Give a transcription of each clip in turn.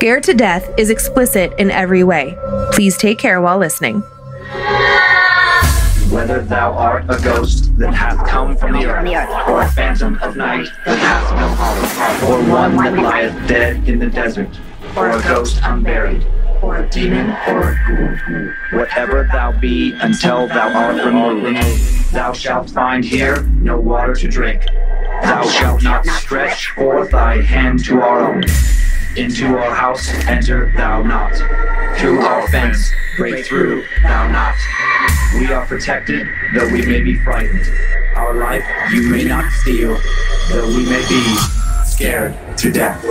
Scared to Death is explicit in every way. Please take care while listening. Whether thou art a ghost that hath come from the earth, or a phantom of night that hath no hollow, or one that lieth dead in the desert, or a ghost unburied, or a demon, or a ghoul, whatever thou be until thou art removed, thou shalt find here no water to drink. Thou shalt not stretch forth thy hand to our own. Into our house enter thou not. Through our fence break through thou not. We are protected, though we may be frightened. Our life you may not steal, though we may be scared to death.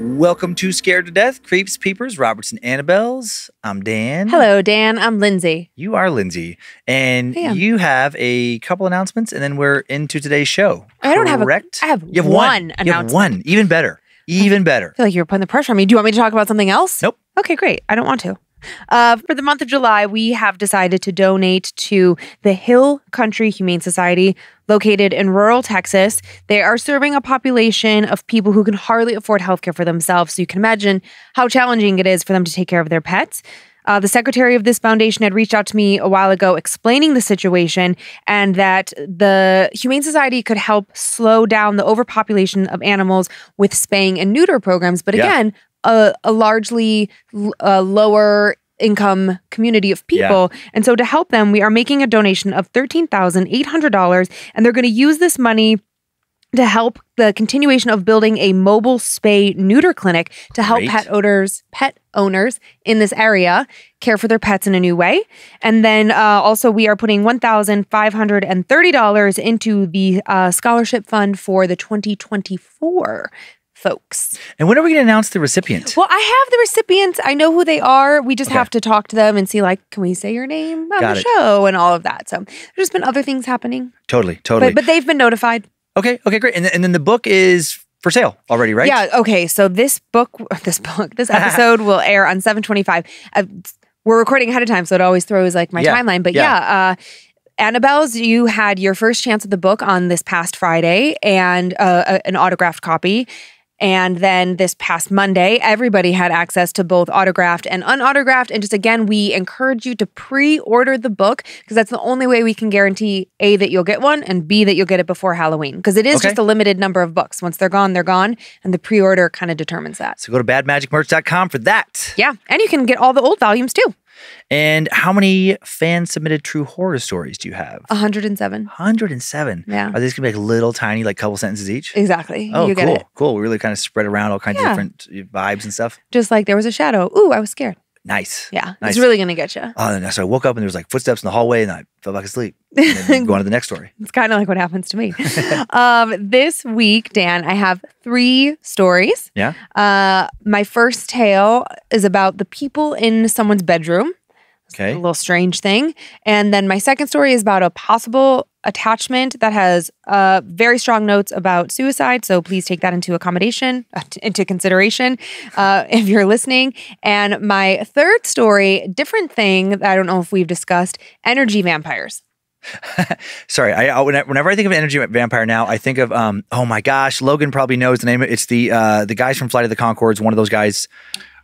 Welcome to Scared to Death, Creeps, Peepers, Robertson, Annabelles. I'm Dan. Hello, Dan. I'm Lynze. You are Lynze, and I am. you have a couple announcements, and then we're into today's show. I don't have a- Correct? I have you have one one. You have announcement. one. Even better. Even better. I feel like you're putting the pressure on me. Do you want me to talk about something else? Nope. Okay, great. I don't want to. Uh, for the month of July, we have decided to donate to the Hill Country Humane Society located in rural Texas. They are serving a population of people who can hardly afford healthcare for themselves. So you can imagine how challenging it is for them to take care of their pets. Uh, the secretary of this foundation had reached out to me a while ago explaining the situation and that the Humane Society could help slow down the overpopulation of animals with spaying and neuter programs. But Yeah. again, a, a largely l- uh, lower income community of Yeah. people. And so to help them, we are making a donation of $13,800 and they're going to use this money to help the continuation of building a mobile spay neuter clinic to help Great. pet owners pet owners in this area care for their pets in a new way and then uh, also we are putting $1530 into the uh, scholarship fund for the 2024 folks And when are we going to announce the recipient? well i have the recipients i know who they are we just Okay. have to talk to them and see like can we say your name on Got the it. show and all of that so there's just been other things happening totally, totally. but, but they've been notified okay, okay, great. And, and then the book is for sale already, right? Yeah. Okay. So this book, this book, this episode will air on seven twenty-five. Uh, we're recording ahead of time, so it always throws like my Yeah, timeline. But yeah. yeah, uh, Annabelle's, you had your first chance at the book on this past Friday and uh, a- an autographed copy. And then this past Monday, everybody had access to both autographed and unautographed. And just again, we encourage you to pre order the book because that's the only way we can guarantee A, that you'll get one, and B, that you'll get it before Halloween. Because it is Okay. just a limited number of books. Once they're gone, they're gone. And the pre order kind of determines that. So go to badmagicmerch.com for that. Yeah. And you can get all the old volumes too And how many fan submitted true horror stories do you have? 107. 107. Yeah. Are these going to be like little tiny, like couple sentences each? Exactly. Oh, you get cool, cool. We really kind of spread around all kinds Yeah. of different vibes and stuff. Just like there was a shadow. Ooh, I was scared. Nice. Yeah. Nice. It's really going to get you. Oh, and so I woke up and there was like footsteps in the hallway, and I fell back asleep. And then go on to the next story. It's kind of like what happens to me. um, this week, Dan, I have three stories. Yeah. Uh, my first tale is about the people in someone's bedroom. Okay. a little strange thing. And then my second story is about a possible attachment that has uh, very strong notes about suicide. So please take that into accommodation, uh, t- into consideration uh, if you're listening. And my third story, different thing that I don't know if we've discussed energy vampires. Sorry. I, whenever I think of an energy vampire now, I think of um. Oh my gosh, Logan probably knows the name. of. It's the uh the guys from Flight of the Conchords. One of those guys.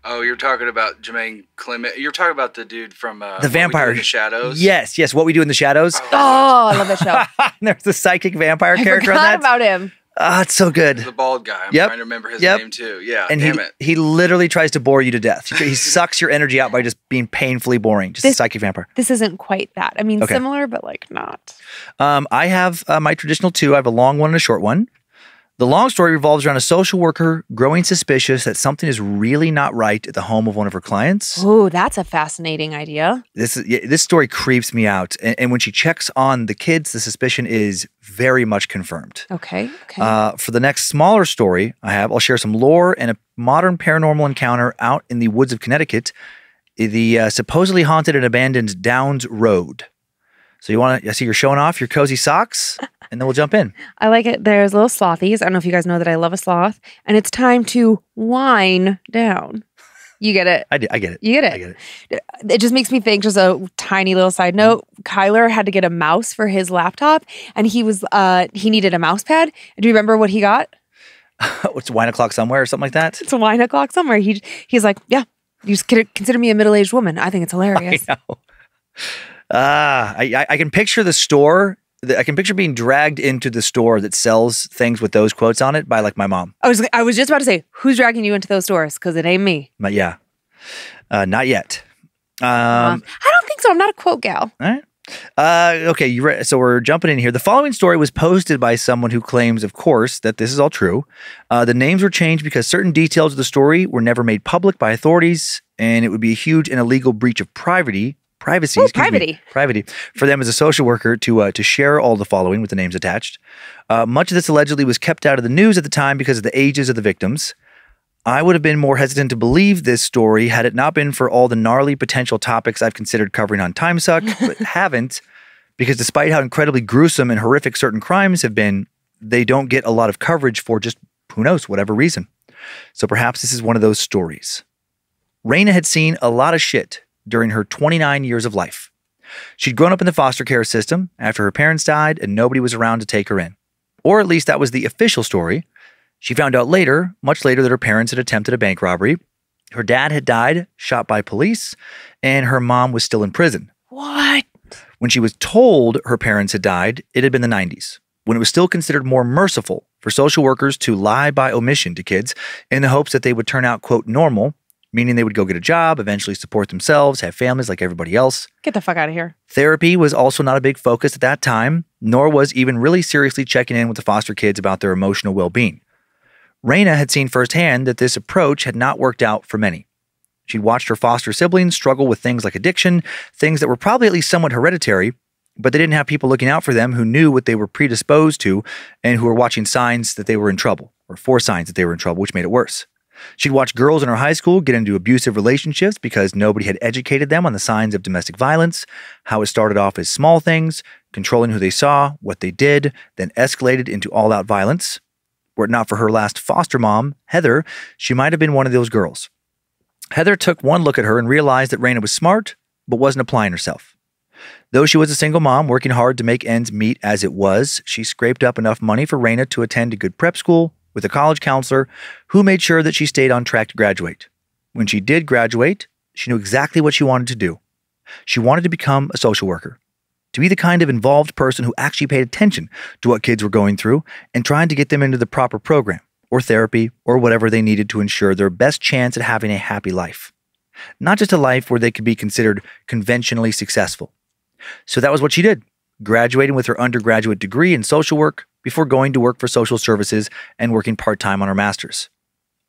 Oh, you're talking about Jermaine Clement. You're talking about the dude from uh, The What We Do vampire. in the shadows. Yes, yes. What we do in the shadows. Oh, I love that show. And There's the psychic vampire I character on forgot that. about him. Ah, it's so good. the bald guy. I'm Yep. trying to remember his Yep. name too. Yeah, and he it. he literally tries to bore you to death. He, he sucks your energy out by just being painfully boring. Just a This- psychic vampire. This isn't quite that. I mean, Okay. similar, but like not. Um, I have uh, my traditional two. I have a long one and a short one. The long story revolves around a social worker growing suspicious that something is really not right at the home of one of her clients. Oh, that's a fascinating idea. This is, yeah, this story creeps me out, and, and when she checks on the kids, the suspicion is very much confirmed. Okay. Okay. Uh, for the next smaller story I have, I'll share some lore and a modern paranormal encounter out in the woods of Connecticut, the uh, supposedly haunted and abandoned Downs Road. So you want to? I see you're showing off your cozy socks, and then we'll jump in. I like it. There's little slothies. I don't know if you guys know that I love a sloth, and it's time to wind down. You get it. I, di- I get it. You get it. I get it. It just makes me think. Just a tiny little side note. Kyler had to get a mouse for his laptop, and he was uh he needed a mouse pad. Do you remember what he got? it's wine o'clock somewhere or something like that. It's a wine o'clock somewhere. He he's like, yeah, you just consider- me a middle aged woman. I think it's hilarious. I know. Ah, I, I I can picture the store. I can picture being dragged into the store that sells things with those quotes on it by like my mom. I was I was just about to say, who's dragging you into those stores? Because it ain't me. But yeah, uh, not yet. Um, Um, I don't think so. I'm not a quote gal. All right. Uh, okay, you re- so we're jumping in here. The following story was posted by someone who claims, of course, that this is all true. Uh, the names were changed because certain details of the story were never made public by authorities, and it would be a huge and illegal breach of privacy. Privacy, Ooh, excuse me, privity. privity for them as a social worker to uh, to share all the following with the names attached. Uh, much of this allegedly was kept out of the news at the time because of the ages of the victims. I would have been more hesitant to believe this story had it not been for all the gnarly potential topics I've considered covering on Timesuck, but haven't, because despite how incredibly gruesome and horrific certain crimes have been, they don't get a lot of coverage for just who knows, whatever reason. So perhaps this is one of those stories. Raina had seen a lot of shit during her 29 years of life. She'd grown up in the foster care system after her parents died and nobody was around to take her in. Or at least that was the official story. She found out later, much later, that her parents had attempted a bank robbery. Her dad had died, shot by police, and her mom was still in prison. What? When she was told her parents had died, it had been the 90s, when it was still considered more merciful for social workers to lie by omission to kids in the hopes that they would turn out, quote, normal, meaning they would go get a job, eventually support themselves, have families like everybody else. Get the fuck out of here. Therapy was also not a big focus at that time, nor was even really seriously checking in with the foster kids about their emotional well being. Raina had seen firsthand that this approach had not worked out for many. She'd watched her foster siblings struggle with things like addiction, things that were probably at least somewhat hereditary, but they didn't have people looking out for them who knew what they were predisposed to and who were watching signs that they were in trouble, or four signs that they were in trouble, which made it worse. She'd watch girls in her high school get into abusive relationships because nobody had educated them on the signs of domestic violence, how it started off as small things, controlling who they saw, what they did, then escalated into all out violence. Were it not for her last foster mom, Heather, she might have been one of those girls. Heather took one look at her and realized that Raina was smart, but wasn't applying herself. Though she was a single mom working hard to make ends meet as it was, she scraped up enough money for Raina to attend a good prep school with a college counselor who made sure that she stayed on track to graduate. When she did graduate, she knew exactly what she wanted to do. She wanted to become a social worker, to be the kind of involved person who actually paid attention to what kids were going through and trying to get them into the proper program or therapy or whatever they needed to ensure their best chance at having a happy life. Not just a life where they could be considered conventionally successful. So that was what she did, graduating with her undergraduate degree in social work before going to work for social services and working part time on her master's.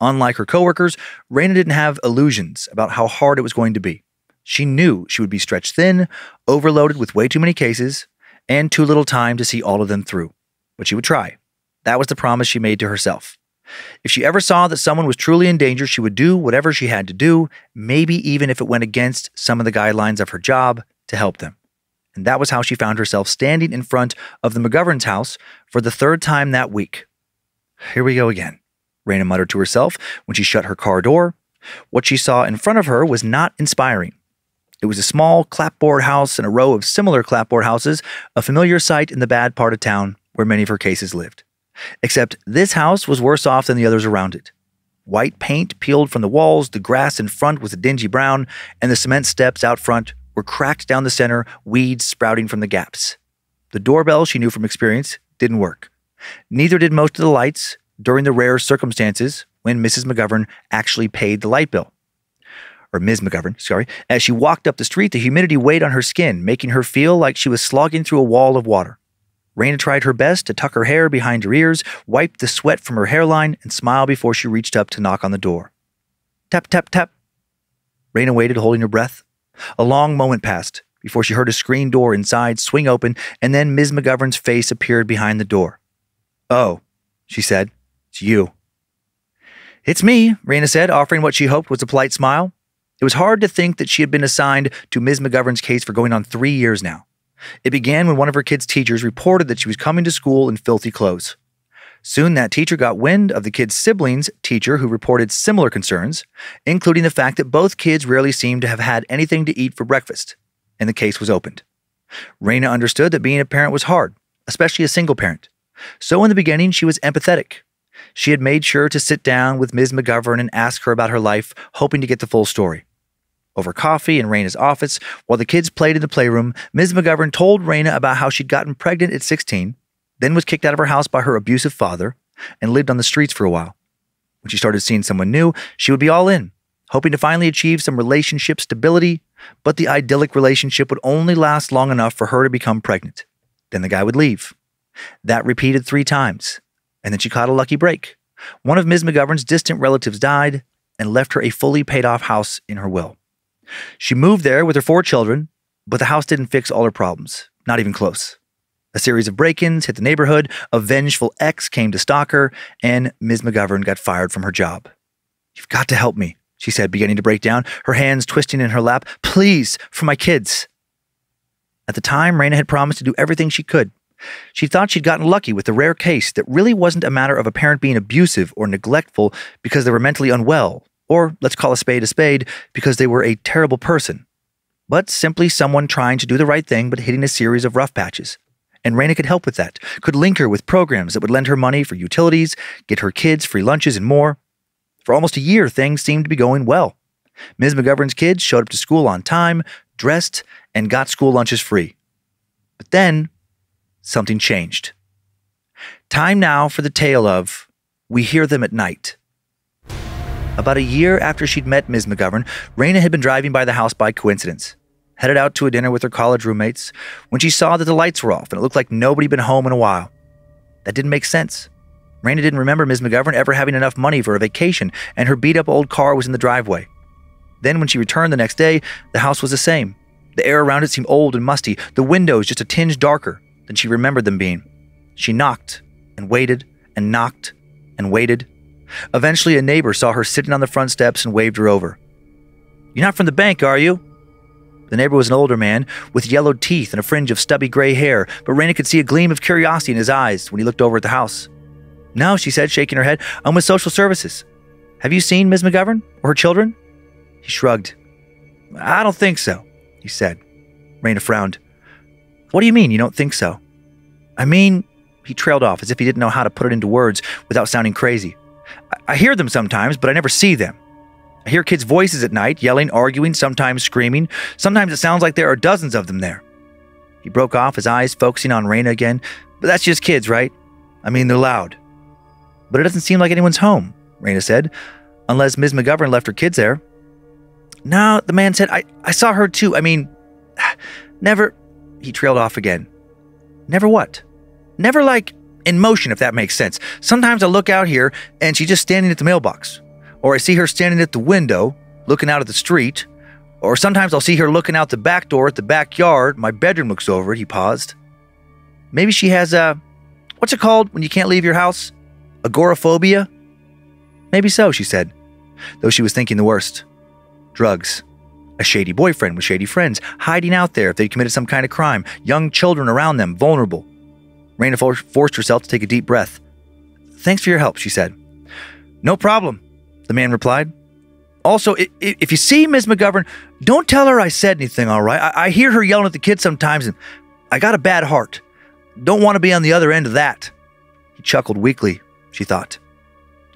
Unlike her coworkers, Raina didn't have illusions about how hard it was going to be. She knew she would be stretched thin, overloaded with way too many cases, and too little time to see all of them through. But she would try. That was the promise she made to herself. If she ever saw that someone was truly in danger, she would do whatever she had to do, maybe even if it went against some of the guidelines of her job, to help them. And that was how she found herself standing in front of the McGovern's house for the third time that week. Here we go again, Raina muttered to herself when she shut her car door. What she saw in front of her was not inspiring. It was a small clapboard house and a row of similar clapboard houses, a familiar sight in the bad part of town where many of her cases lived. Except this house was worse off than the others around it. White paint peeled from the walls, the grass in front was a dingy brown, and the cement steps out front were cracked down the center, weeds sprouting from the gaps. The doorbell, she knew from experience, didn't work. Neither did most of the lights during the rare circumstances when Mrs. McGovern actually paid the light bill. Or Ms. McGovern, sorry. As she walked up the street, the humidity weighed on her skin, making her feel like she was slogging through a wall of water. Raina tried her best to tuck her hair behind her ears, wipe the sweat from her hairline, and smile before she reached up to knock on the door. Tap, tap, tap. Raina waited, holding her breath. A long moment passed before she heard a screen door inside swing open, and then Ms. McGovern's face appeared behind the door. Oh, she said, it's you. It's me, Raina said, offering what she hoped was a polite smile. It was hard to think that she had been assigned to Ms. McGovern's case for going on three years now. It began when one of her kids' teachers reported that she was coming to school in filthy clothes. Soon that teacher got wind of the kid's siblings' teacher who reported similar concerns, including the fact that both kids rarely seemed to have had anything to eat for breakfast, and the case was opened. Raina understood that being a parent was hard, especially a single parent. So in the beginning, she was empathetic, She had made sure to sit down with Ms. McGovern and ask her about her life, hoping to get the full story. Over coffee in Raina's office, while the kids played in the playroom, Ms. McGovern told Raina about how she'd gotten pregnant at 16, then was kicked out of her house by her abusive father, and lived on the streets for a while. When she started seeing someone new, she would be all in, hoping to finally achieve some relationship stability, but the idyllic relationship would only last long enough for her to become pregnant. Then the guy would leave. That repeated three times, and then she caught a lucky break. One of Ms. McGovern's distant relatives died and left her a fully paid off house in her will. She moved there with her four children, but the house didn't fix all her problems, not even close. A series of break ins hit the neighborhood, a vengeful ex came to stalk her, and Ms. McGovern got fired from her job. You've got to help me, she said, beginning to break down, her hands twisting in her lap. Please, for my kids. At the time, Raina had promised to do everything she could. She thought she'd gotten lucky with the rare case that really wasn't a matter of a parent being abusive or neglectful because they were mentally unwell, or let's call a spade a spade, because they were a terrible person, but simply someone trying to do the right thing but hitting a series of rough patches. And Raina could help with that, could link her with programs that would lend her money for utilities, get her kids free lunches, and more. For almost a year, things seemed to be going well. Ms. McGovern's kids showed up to school on time, dressed, and got school lunches free. But then, something changed. Time now for the tale of We Hear Them at Night. About a year after she'd met Ms. McGovern, Raina had been driving by the house by coincidence, headed out to a dinner with her college roommates, when she saw that the lights were off and it looked like nobody had been home in a while. That didn't make sense. Raina didn't remember Ms. McGovern ever having enough money for a vacation, and her beat up old car was in the driveway. Then, when she returned the next day, the house was the same. The air around it seemed old and musty, the windows just a tinge darker than she remembered them being. She knocked and waited and knocked and waited. Eventually, a neighbor saw her sitting on the front steps and waved her over. You're not from the bank, are you? The neighbor was an older man with yellowed teeth and a fringe of stubby gray hair, but Raina could see a gleam of curiosity in his eyes when he looked over at the house. No, she said, shaking her head. I'm with social services. Have you seen Ms. McGovern or her children? He shrugged. I don't think so, he said. Raina frowned. What do you mean you don't think so? I mean, he trailed off as if he didn't know how to put it into words without sounding crazy. I, I hear them sometimes, but I never see them. I hear kids' voices at night, yelling, arguing, sometimes screaming. Sometimes it sounds like there are dozens of them there. He broke off, his eyes focusing on Raina again. But that's just kids, right? I mean, they're loud. But it doesn't seem like anyone's home, Raina said, unless Ms. McGovern left her kids there. No, the man said, I, I saw her too. I mean, never. He trailed off again. Never what? Never like in motion, if that makes sense. Sometimes I look out here and she's just standing at the mailbox. Or I see her standing at the window, looking out at the street. Or sometimes I'll see her looking out the back door at the backyard. My bedroom looks over it. He paused. Maybe she has a. What's it called when you can't leave your house? Agoraphobia? Maybe so, she said, though she was thinking the worst. Drugs. A shady boyfriend with shady friends, hiding out there if they'd committed some kind of crime, young children around them, vulnerable. Raina forced herself to take a deep breath. Thanks for your help, she said. No problem, the man replied. Also, if you see Miss McGovern, don't tell her I said anything, all right? I, I hear her yelling at the kids sometimes, and I got a bad heart. Don't want to be on the other end of that. He chuckled weakly, she thought.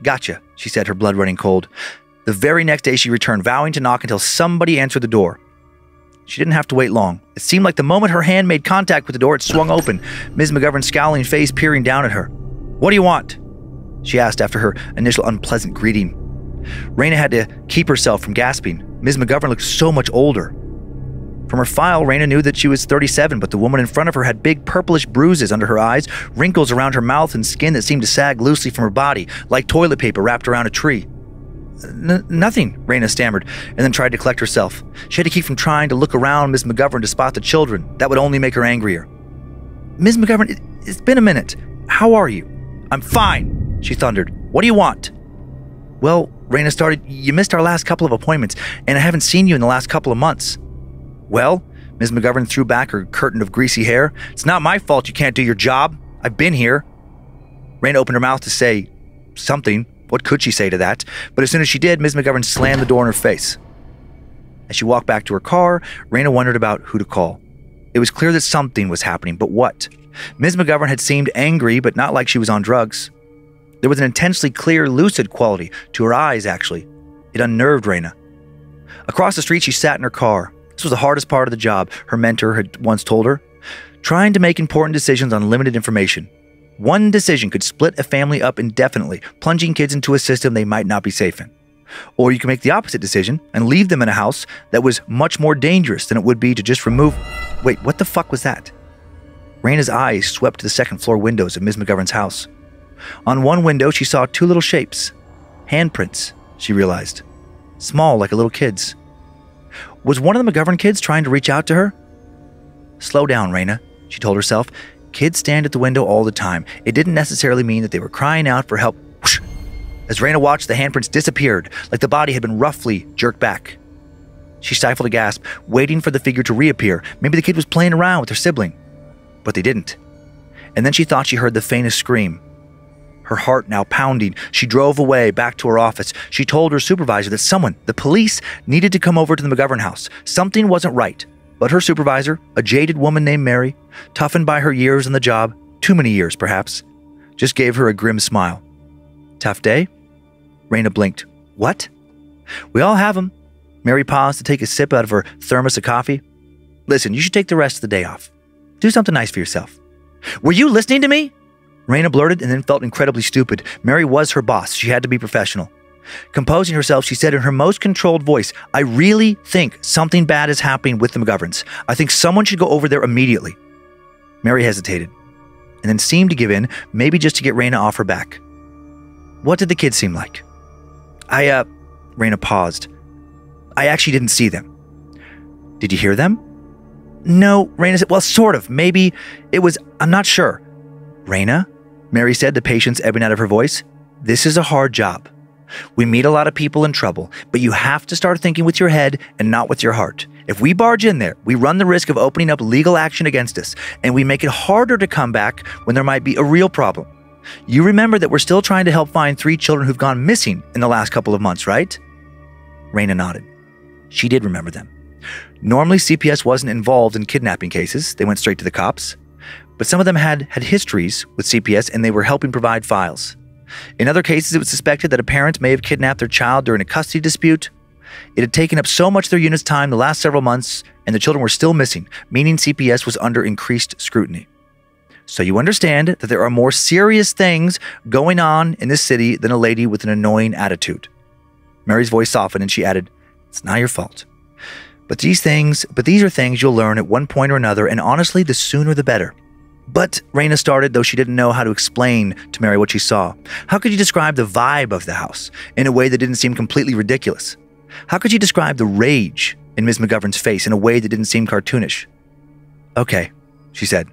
Gotcha, she said, her blood running cold. The very next day, she returned, vowing to knock until somebody answered the door. She didn't have to wait long. It seemed like the moment her hand made contact with the door, it swung open, Ms. McGovern's scowling face peering down at her. What do you want? She asked after her initial unpleasant greeting. Raina had to keep herself from gasping. Ms. McGovern looked so much older. From her file, Raina knew that she was 37, but the woman in front of her had big purplish bruises under her eyes, wrinkles around her mouth, and skin that seemed to sag loosely from her body, like toilet paper wrapped around a tree. N- nothing, Raina stammered, and then tried to collect herself. She had to keep from trying to look around Miss McGovern to spot the children. That would only make her angrier. Miss McGovern, it, it's been a minute. How are you? I'm fine, she thundered. What do you want? Well, Raina started, you missed our last couple of appointments, and I haven't seen you in the last couple of months. Well, Ms. McGovern threw back her curtain of greasy hair. It's not my fault you can't do your job. I've been here. Raina opened her mouth to say something. What could she say to that? But as soon as she did, Ms. McGovern slammed the door in her face. As she walked back to her car, Raina wondered about who to call. It was clear that something was happening, but what? Ms. McGovern had seemed angry, but not like she was on drugs. There was an intensely clear, lucid quality to her eyes, actually. It unnerved Raina. Across the street, she sat in her car. This was the hardest part of the job, her mentor had once told her. Trying to make important decisions on limited information. One decision could split a family up indefinitely, plunging kids into a system they might not be safe in. Or you can make the opposite decision and leave them in a house that was much more dangerous than it would be to just remove. Wait, what the fuck was that? Raina's eyes swept to the second floor windows of Ms. McGovern's house. On one window, she saw two little shapes. Handprints, she realized. Small, like a little kid's. Was one of the McGovern kids trying to reach out to her? Slow down, Raina, she told herself. Kids stand at the window all the time. It didn't necessarily mean that they were crying out for help. Whoosh! As Raina watched, the handprints disappeared, like the body had been roughly jerked back. She stifled a gasp, waiting for the figure to reappear. Maybe the kid was playing around with her sibling. But they didn't. And then she thought she heard the faintest scream. Her heart now pounding, she drove away back to her office. She told her supervisor that someone, the police, needed to come over to the McGovern house. Something wasn't right. But her supervisor, a jaded woman named Mary, toughened by her years on the job, too many years perhaps, just gave her a grim smile. Tough day? Raina blinked. What? We all have 'em. Mary paused to take a sip out of her thermos of coffee. Listen, you should take the rest of the day off. Do something nice for yourself. Were you listening to me? Raina blurted and then felt incredibly stupid. Mary was her boss. She had to be professional. Composing herself, she said in her most controlled voice, I really think something bad is happening with the McGoverns. I think someone should go over there immediately. Mary hesitated and then seemed to give in, maybe just to get Raina off her back. What did the kids seem like? I, uh, Raina paused. I actually didn't see them. Did you hear them? No, Raina said, well, sort of. Maybe it was, I'm not sure. Raina, Mary said, the patience ebbing out of her voice, this is a hard job. We meet a lot of people in trouble, but you have to start thinking with your head and not with your heart. If we barge in there, we run the risk of opening up legal action against us, and we make it harder to come back when there might be a real problem. You remember that we're still trying to help find three children who've gone missing in the last couple of months, right? Raina nodded. She did remember them. Normally, CPS wasn't involved in kidnapping cases, they went straight to the cops. But some of them had had histories with CPS and they were helping provide files. In other cases, it was suspected that a parent may have kidnapped their child during a custody dispute. It had taken up so much of their unit's time the last several months, and the children were still missing, meaning CPS was under increased scrutiny. So you understand that there are more serious things going on in this city than a lady with an annoying attitude. Mary's voice softened and she added, It's not your fault. But these things, but these are things you'll learn at one point or another, and honestly, the sooner the better. But Raina started, though she didn't know how to explain to Mary what she saw. How could you describe the vibe of the house in a way that didn't seem completely ridiculous? How could you describe the rage in Ms. McGovern's face in a way that didn't seem cartoonish? Okay, she said.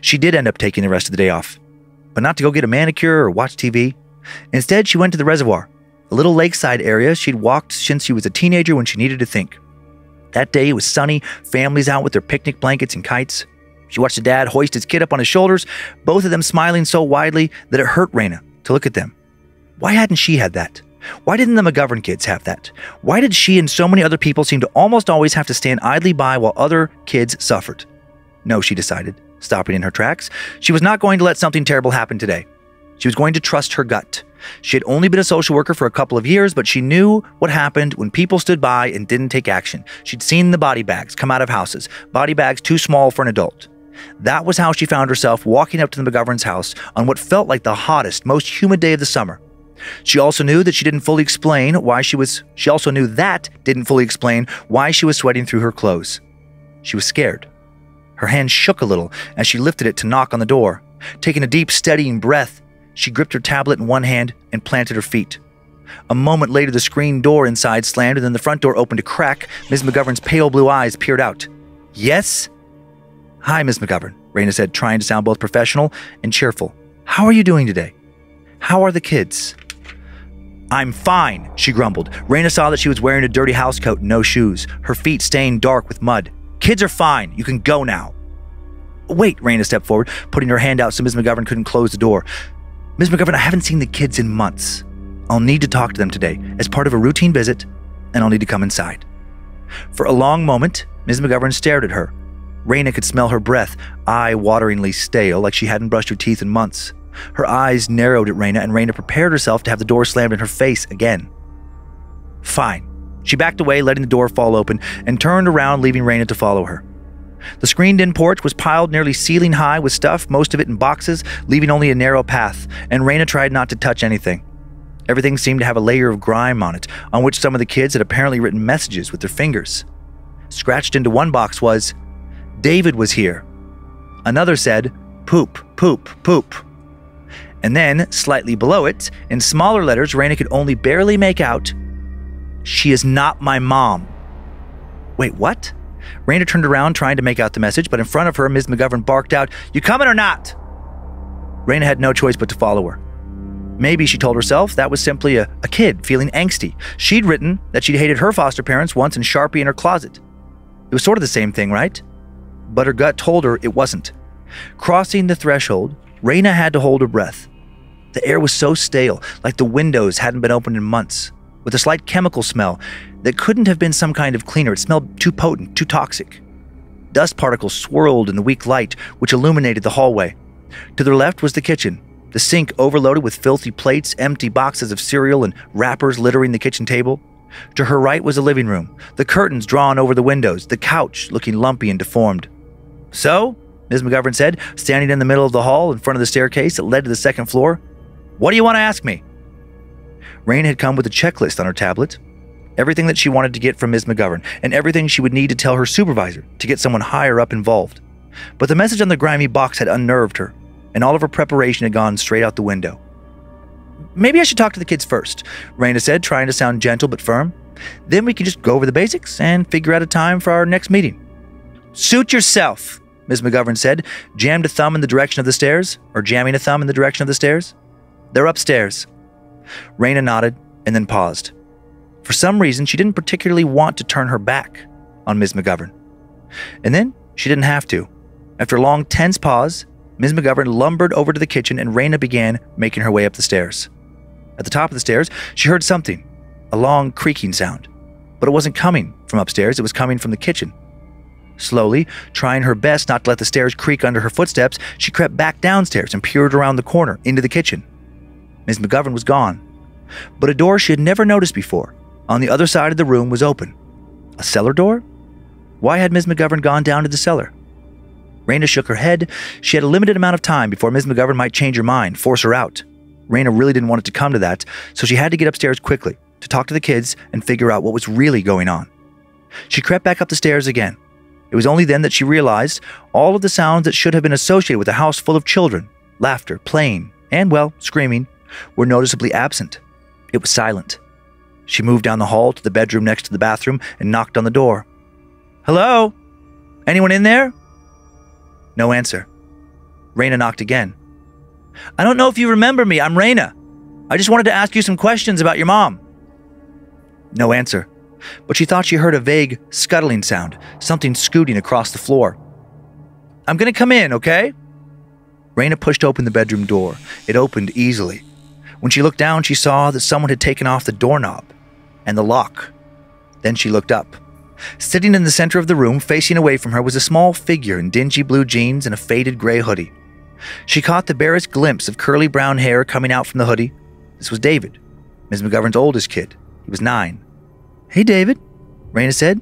She did end up taking the rest of the day off, but not to go get a manicure or watch TV. Instead, she went to the reservoir, a little lakeside area she'd walked since she was a teenager when she needed to think. That day it was sunny, families out with their picnic blankets and kites. She watched the dad hoist his kid up on his shoulders, both of them smiling so widely that it hurt Raina to look at them. Why hadn't she had that? Why didn't the McGovern kids have that? Why did she and so many other people seem to almost always have to stand idly by while other kids suffered? No, she decided, stopping in her tracks. She was not going to let something terrible happen today. She was going to trust her gut. She had only been a social worker for a couple of years, but she knew what happened when people stood by and didn't take action. She'd seen the body bags come out of houses, body bags too small for an adult. That was how she found herself walking up to the McGovern's house on what felt like the hottest, most humid day of the summer. She also knew that she didn't fully explain why she was she also knew that didn't fully explain why she was sweating through her clothes. She was scared. Her hand shook a little as she lifted it to knock on the door. Taking a deep, steadying breath, she gripped her tablet in one hand and planted her feet. A moment later, the screen door inside slammed, and then the front door opened a crack. Ms. McGovern's pale blue eyes peered out. Yes? Hi, Miss McGovern, Raina said, trying to sound both professional and cheerful. How are you doing today? How are the kids? I'm fine, she grumbled. Raina saw that she was wearing a dirty housecoat and no shoes, her feet stained dark with mud. Kids are fine. You can go now. Wait, Raina stepped forward, putting her hand out so Miss McGovern couldn't close the door. Miss McGovern, I haven't seen the kids in months. I'll need to talk to them today as part of a routine visit, and I'll need to come inside. For a long moment, Ms. McGovern stared at her. Raina could smell her breath, eye wateringly stale, like she hadn't brushed her teeth in months. Her eyes narrowed at Raina, and Raina prepared herself to have the door slammed in her face again. Fine. She backed away, letting the door fall open, and turned around, leaving Raina to follow her. The screened in porch was piled nearly ceiling high with stuff, most of it in boxes, leaving only a narrow path, and Raina tried not to touch anything. Everything seemed to have a layer of grime on it, on which some of the kids had apparently written messages with their fingers. Scratched into one box was, David was here. Another said, poop, poop, poop. And then, slightly below it, in smaller letters Raina could only barely make out, She is not my mom. Wait, what? Raina turned around trying to make out the message, but in front of her, Ms. McGovern barked out, You coming or not? Raina had no choice but to follow her. Maybe, she told herself, that was simply a, a kid feeling angsty. She'd written that she'd hated her foster parents once in Sharpie in her closet. It was sort of the same thing, right? But her gut told her it wasn't. Crossing the threshold, Raina had to hold her breath. The air was so stale, like the windows hadn't been opened in months, with a slight chemical smell that couldn't have been some kind of cleaner. It smelled too potent, too toxic. Dust particles swirled in the weak light which illuminated the hallway. To their left was the kitchen, the sink overloaded with filthy plates, empty boxes of cereal, and wrappers littering the kitchen table. To her right was the living room, the curtains drawn over the windows, the couch looking lumpy and deformed. So, Ms. McGovern said, standing in the middle of the hall in front of the staircase that led to the second floor, What do you want to ask me? Rain had come with a checklist on her tablet. Everything that she wanted to get from Ms. McGovern, and everything she would need to tell her supervisor to get someone higher up involved. But the message on the grimy box had unnerved her, and all of her preparation had gone straight out the window. Maybe I should talk to the kids first, Raina said, trying to sound gentle but firm. Then we can just go over the basics and figure out a time for our next meeting. Suit yourself, Ms. McGovern said, jammed a thumb in the direction of the stairs, or jamming a thumb in the direction of the stairs. They're upstairs. Raina nodded and then paused. For some reason, she didn't particularly want to turn her back on Ms. McGovern. And then she didn't have to. After a long, tense pause, Ms. McGovern lumbered over to the kitchen and Raina began making her way up the stairs. At the top of the stairs, she heard something a long creaking sound. But it wasn't coming from upstairs, it was coming from the kitchen. Slowly, trying her best not to let the stairs creak under her footsteps, she crept back downstairs and peered around the corner into the kitchen. Ms. McGovern was gone. But a door she had never noticed before, on the other side of the room, was open. A cellar door? Why had Ms. McGovern gone down to the cellar? Raina shook her head. She had a limited amount of time before Ms. McGovern might change her mind, force her out. Raina really didn't want it to come to that, so she had to get upstairs quickly to talk to the kids and figure out what was really going on. She crept back up the stairs again. It was only then that she realized all of the sounds that should have been associated with a house full of children, laughter, playing, and, well, screaming, were noticeably absent. It was silent. She moved down the hall to the bedroom next to the bathroom and knocked on the door. Hello? Anyone in there? No answer. Raina knocked again. I don't know if you remember me. I'm Raina. I just wanted to ask you some questions about your mom. No answer, but she thought she heard a vague scuttling sound, something scooting across the floor. I'm going to come in, okay? Raina pushed open the bedroom door. It opened easily. When she looked down, she saw that someone had taken off the doorknob and the lock. Then she looked up. Sitting in the center of the room, facing away from her, was a small figure in dingy blue jeans and a faded gray hoodie. She caught the barest glimpse of curly brown hair coming out from the hoodie. This was David, Ms. McGovern's oldest kid. He was nine. Hey, David, Raina said.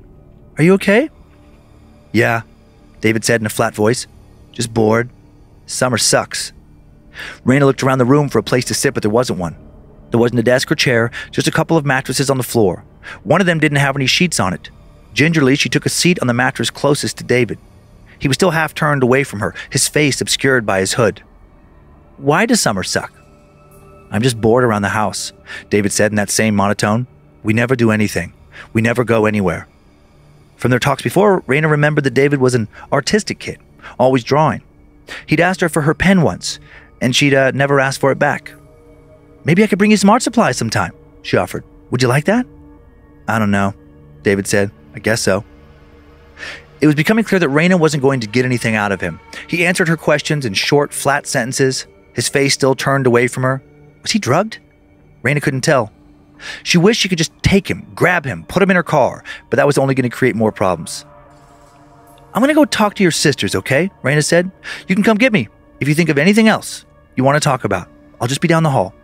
Are you okay? Yeah, David said in a flat voice. Just bored. Summer sucks. Raina looked around the room for a place to sit, but there wasn't one. There wasn't a desk or chair, just a couple of mattresses on the floor. One of them didn't have any sheets on it. Gingerly, she took a seat on the mattress closest to David. He was still half turned away from her, his face obscured by his hood. Why does summer suck? I'm just bored around the house, David said in that same monotone. We never do anything. We never go anywhere. From their talks before, Raina remembered that David was an artistic kid, always drawing. He'd asked her for her pen once, and she'd uh, never asked for it back. Maybe I could bring you some art supplies sometime, she offered. Would you like that? I don't know, David said. I guess so. It was becoming clear that Raina wasn't going to get anything out of him. He answered her questions in short, flat sentences, his face still turned away from her. Was he drugged? Raina couldn't tell. She wished she could just take him, grab him, put him in her car, but that was only going to create more problems. I'm going to go talk to your sisters, okay? Raina said. You can come get me if you think of anything else. you want to talk about? I'll just be down the hall.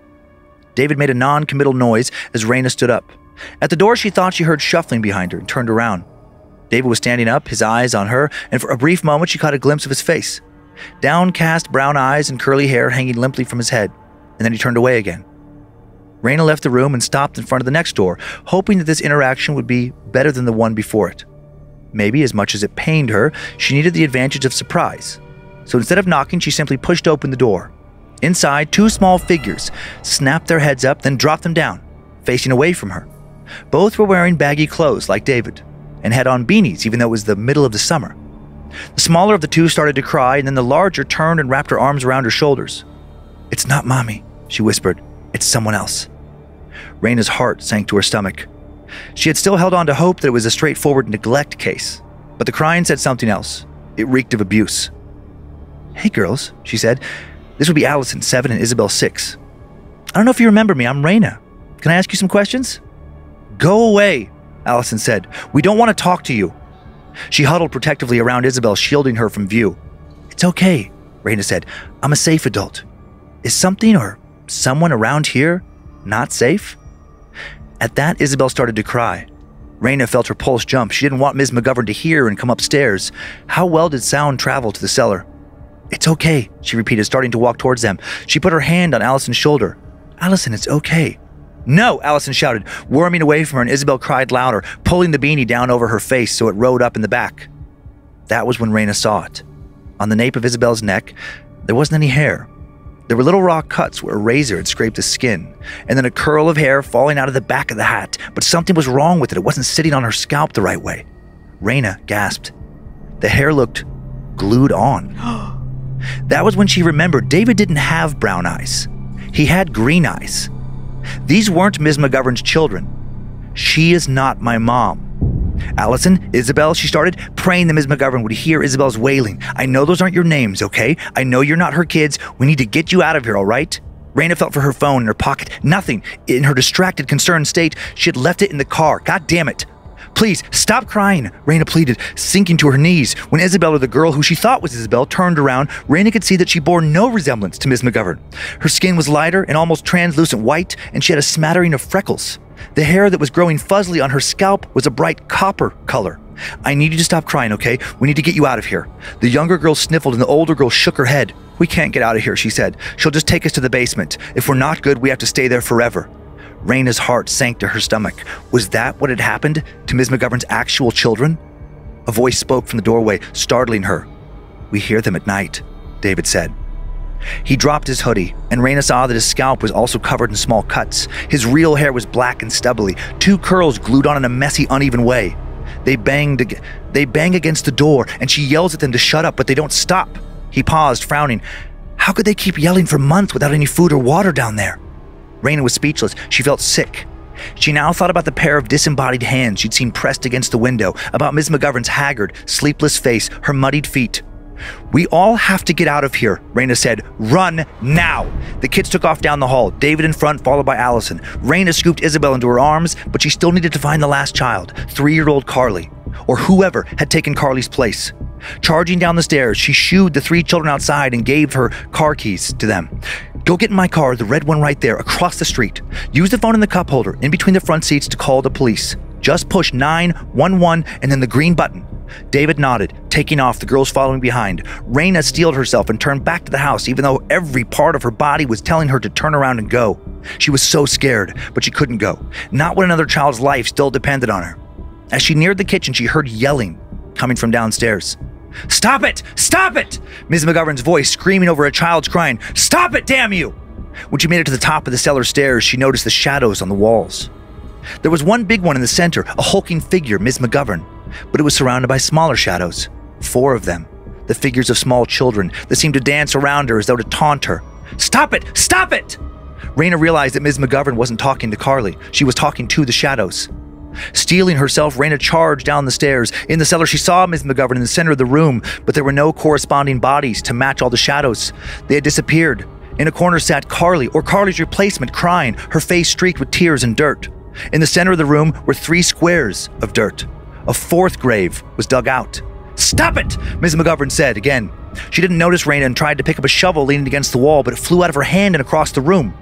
David made a non committal noise as Raina stood up. At the door, she thought she heard shuffling behind her and turned around. David was standing up, his eyes on her, and for a brief moment she caught a glimpse of his face. Downcast brown eyes and curly hair hanging limply from his head, and then he turned away again. Raina left the room and stopped in front of the next door, hoping that this interaction would be better than the one before it. Maybe, as much as it pained her, she needed the advantage of surprise. So instead of knocking, she simply pushed open the door. Inside, two small figures snapped their heads up, then dropped them down, facing away from her. Both were wearing baggy clothes like David, and had on beanies, even though it was the middle of the summer. The smaller of the two started to cry, and then the larger turned and wrapped her arms around her shoulders. It's not mommy, she whispered. It's someone else. Raina's heart sank to her stomach. She had still held on to hope that it was a straightforward neglect case, but the crying said something else. It reeked of abuse. Hey, girls, she said. This would be Allison, 7, and Isabel, 6. I don't know if you remember me. I'm Raina. Can I ask you some questions? Go away, Allison said. We don't want to talk to you. She huddled protectively around Isabel, shielding her from view. It's okay, Raina said. I'm a safe adult. Is something or someone around here not safe? At that, Isabel started to cry. Raina felt her pulse jump. She didn't want Ms. McGovern to hear and come upstairs. How well did sound travel to the cellar? It's okay, she repeated, starting to walk towards them. She put her hand on Allison's shoulder. Allison, it's okay. No, Allison shouted, worming away from her, and Isabel cried louder, pulling the beanie down over her face so it rode up in the back. That was when Raina saw it. On the nape of Isabel's neck, there wasn't any hair. There were little raw cuts where a razor had scraped the skin, and then a curl of hair falling out of the back of the hat, but something was wrong with it. It wasn't sitting on her scalp the right way. Raina gasped. The hair looked glued on. that was when she remembered David didn't have brown eyes, he had green eyes. These weren't Ms. McGovern's children. She is not my mom. Allison, Isabel, she started, praying that Ms. McGovern would hear Isabel's wailing. I know those aren't your names, okay? I know you're not her kids. We need to get you out of here, all right? Raina felt for her phone in her pocket. Nothing. In her distracted, concerned state, she had left it in the car. God damn it. Please, stop crying, Raina pleaded, sinking to her knees. When Isabel, or the girl who she thought was Isabel, turned around, Raina could see that she bore no resemblance to Miss McGovern. Her skin was lighter and almost translucent white, and she had a smattering of freckles. The hair that was growing fuzzily on her scalp was a bright copper color. I need you to stop crying, okay? We need to get you out of here. The younger girl sniffled and the older girl shook her head. We can't get out of here, she said. She'll just take us to the basement. If we're not good, we have to stay there forever. Raina's heart sank to her stomach. Was that what had happened to Ms. McGovern's actual children? A voice spoke from the doorway, startling her. We hear them at night, David said. He dropped his hoodie, and Raina saw that his scalp was also covered in small cuts. His real hair was black and stubbly, two curls glued on in a messy, uneven way. They banged they bang against the door, and she yells at them to shut up, but they don't stop. He paused, frowning. How could they keep yelling for months without any food or water down there? Raina was speechless. She felt sick. She now thought about the pair of disembodied hands she'd seen pressed against the window, about Miss McGovern's haggard, sleepless face, her muddied feet. We all have to get out of here, Raina said. Run now. The kids took off down the hall, David in front, followed by Allison. Raina scooped Isabel into her arms, but she still needed to find the last child, three year old Carly, or whoever had taken Carly's place. Charging down the stairs, she shooed the three children outside and gave her car keys to them. Go get in my car, the red one right there, across the street. Use the phone in the cup holder in between the front seats to call the police. Just push 911 and then the green button. David nodded, taking off, the girls following behind. Raina steeled herself and turned back to the house, even though every part of her body was telling her to turn around and go. She was so scared, but she couldn't go. Not when another child's life still depended on her. As she neared the kitchen, she heard yelling coming from downstairs. Stop it! Stop it! Ms. McGovern's voice screaming over a child's crying, Stop it, damn you! When she made it to the top of the cellar stairs, she noticed the shadows on the walls. There was one big one in the center, a hulking figure, Ms. McGovern, but it was surrounded by smaller shadows. Four of them. The figures of small children that seemed to dance around her as though to taunt her. Stop it! Stop it! Raina realized that Ms. McGovern wasn't talking to Carly. She was talking to the shadows. Steeling herself, Raina charged down the stairs. In the cellar, she saw Ms. McGovern in the center of the room, but there were no corresponding bodies to match all the shadows. They had disappeared. In a corner sat Carly, or Carly's replacement, crying, her face streaked with tears and dirt. In the center of the room were three squares of dirt. A fourth grave was dug out. Stop it! Ms. McGovern said again. She didn't notice Raina and tried to pick up a shovel leaning against the wall, but it flew out of her hand and across the room.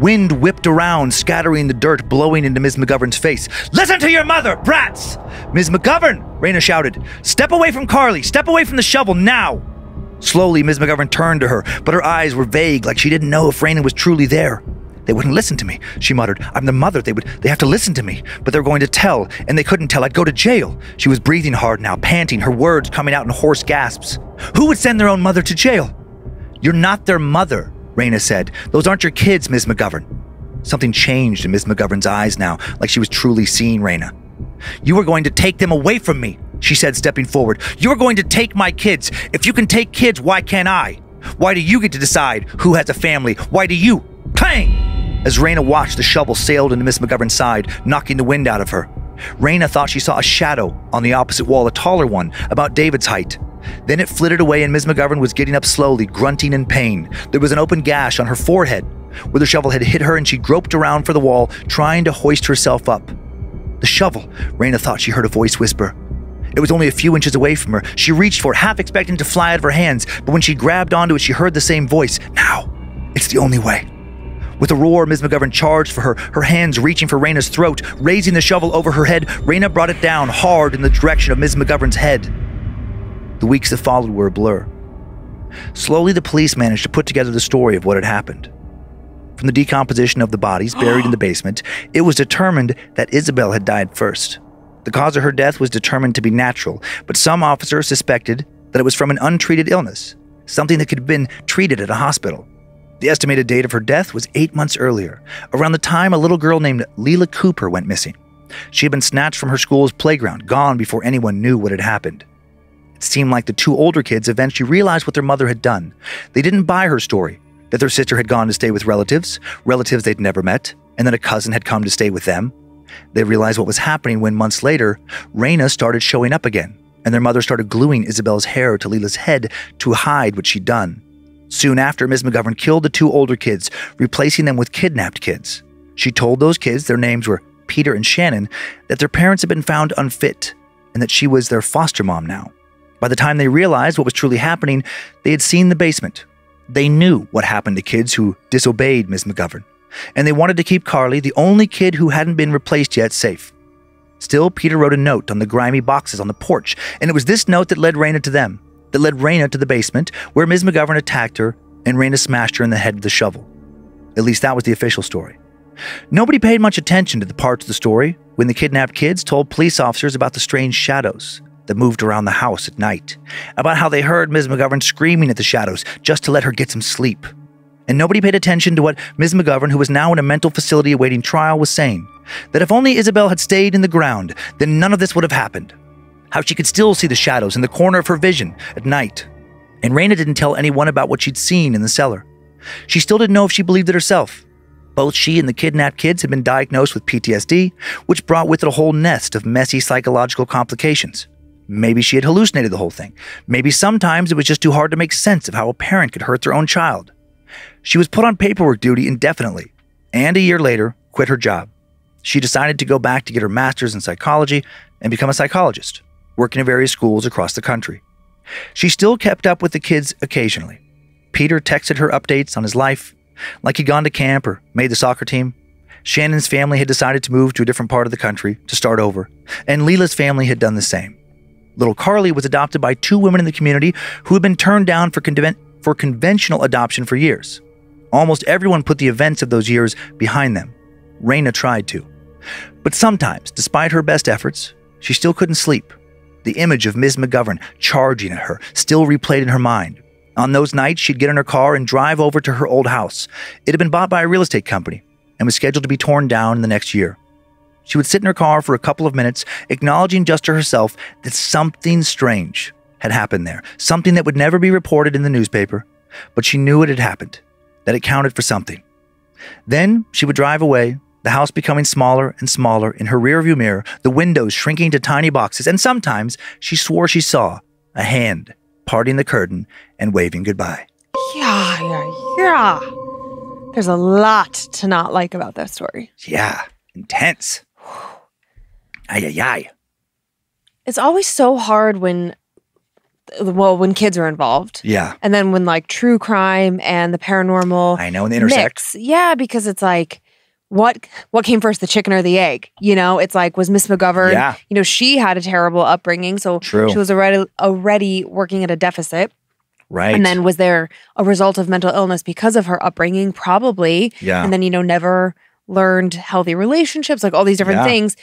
Wind whipped around, scattering the dirt, blowing into Ms. McGovern's face. Listen to your mother, brats! Ms. McGovern, Raina shouted. Step away from Carly. Step away from the shovel now. Slowly, Ms. McGovern turned to her, but her eyes were vague, like she didn't know if Raina was truly there. They wouldn't listen to me, she muttered. I'm the mother. They would they have to listen to me. But they're going to tell, and they couldn't tell. I'd go to jail. She was breathing hard now, panting, her words coming out in hoarse gasps. Who would send their own mother to jail? You're not their mother, Raina said. Those aren't your kids, Ms. McGovern. Something changed in Ms. McGovern's eyes now, like she was truly seeing Raina. You are going to take them away from me, she said, stepping forward. You're going to take my kids. If you can take kids, why can't I? Why do you get to decide who has a family? Why do you? Clang! As Raina watched, the shovel sailed into Miss McGovern's side, knocking the wind out of her. Raina thought she saw a shadow on the opposite wall, a taller one, about David's height. Then it flitted away, and Miss McGovern was getting up slowly, grunting in pain. There was an open gash on her forehead where the shovel had hit her, and she groped around for the wall, trying to hoist herself up. The shovel, Raina thought she heard a voice whisper. It was only a few inches away from her. She reached for it, half expecting to fly out of her hands, but when she grabbed onto it, she heard the same voice. Now, it's the only way. With a roar, Ms. McGovern charged for her, her hands reaching for Raina's throat. Raising the shovel over her head, Raina brought it down hard in the direction of Ms. McGovern's head. The weeks that followed were a blur. Slowly, the police managed to put together the story of what had happened. From the decomposition of the bodies buried in the basement, it was determined that Isabel had died first. The cause of her death was determined to be natural, but some officers suspected that it was from an untreated illness, something that could have been treated at a hospital. The estimated date of her death was eight months earlier, around the time a little girl named Leela Cooper went missing. She had been snatched from her school's playground, gone before anyone knew what had happened. It seemed like the two older kids eventually realized what their mother had done. They didn't buy her story that their sister had gone to stay with relatives, relatives they'd never met, and that a cousin had come to stay with them. They realized what was happening when months later, Raina started showing up again, and their mother started gluing Isabel's hair to Leela's head to hide what she'd done. Soon after, Ms. McGovern killed the two older kids, replacing them with kidnapped kids. She told those kids, their names were Peter and Shannon, that their parents had been found unfit and that she was their foster mom now. By the time they realized what was truly happening, they had seen the basement. They knew what happened to kids who disobeyed Ms. McGovern, and they wanted to keep Carly, the only kid who hadn't been replaced yet, safe. Still, Peter wrote a note on the grimy boxes on the porch, and it was this note that led Raina to them, that led Raina to the basement, where Ms. McGovern attacked her and Raina smashed her in the head with the shovel. At least that was the official story. Nobody paid much attention to the parts of the story when the kidnapped kids told police officers about the strange shadows that moved around the house at night, about how they heard Ms. McGovern screaming at the shadows just to let her get some sleep. And nobody paid attention to what Ms. McGovern, who was now in a mental facility awaiting trial, was saying that if only Isabel had stayed in the ground, then none of this would have happened. How she could still see the shadows in the corner of her vision at night. And Raina didn't tell anyone about what she'd seen in the cellar. She still didn't know if she believed it herself. Both she and the kidnapped kids had been diagnosed with PTSD, which brought with it a whole nest of messy psychological complications. Maybe she had hallucinated the whole thing. Maybe sometimes it was just too hard to make sense of how a parent could hurt their own child. She was put on paperwork duty indefinitely, and a year later, quit her job. She decided to go back to get her master's in psychology and become a psychologist, working in various schools across the country. She still kept up with the kids occasionally. Peter texted her updates on his life, like he'd gone to camp or made the soccer team. Shannon's family had decided to move to a different part of the country to start over, and Leela's family had done the same. Little Carly was adopted by two women in the community who had been turned down for, conven- for conventional adoption for years. Almost everyone put the events of those years behind them. Raina tried to. But sometimes, despite her best efforts, she still couldn't sleep. The image of Ms. McGovern charging at her still replayed in her mind. On those nights, she'd get in her car and drive over to her old house. It had been bought by a real estate company and was scheduled to be torn down in the next year. She would sit in her car for a couple of minutes, acknowledging just to herself that something strange had happened there, something that would never be reported in the newspaper, but she knew it had happened, that it counted for something. Then she would drive away, the house becoming smaller and smaller in her rearview mirror, the windows shrinking to tiny boxes, and sometimes she swore she saw a hand parting the curtain and waving goodbye. Yeah, yeah, yeah. There's a lot to not like about that story. Yeah, intense. Ay, ay, ay. It's always so hard when well, when kids are involved. Yeah. And then when like true crime and the paranormal I know, and they intersect. mix. Yeah, because it's like what what came first, the chicken or the egg? You know, it's like was Miss McGovern, Yeah. you know, she had a terrible upbringing, so True. she was already already working at a deficit. Right. And then was there a result of mental illness because of her upbringing? Probably. yeah. And then, you know, never learned healthy relationships, like all these different Yeah. things.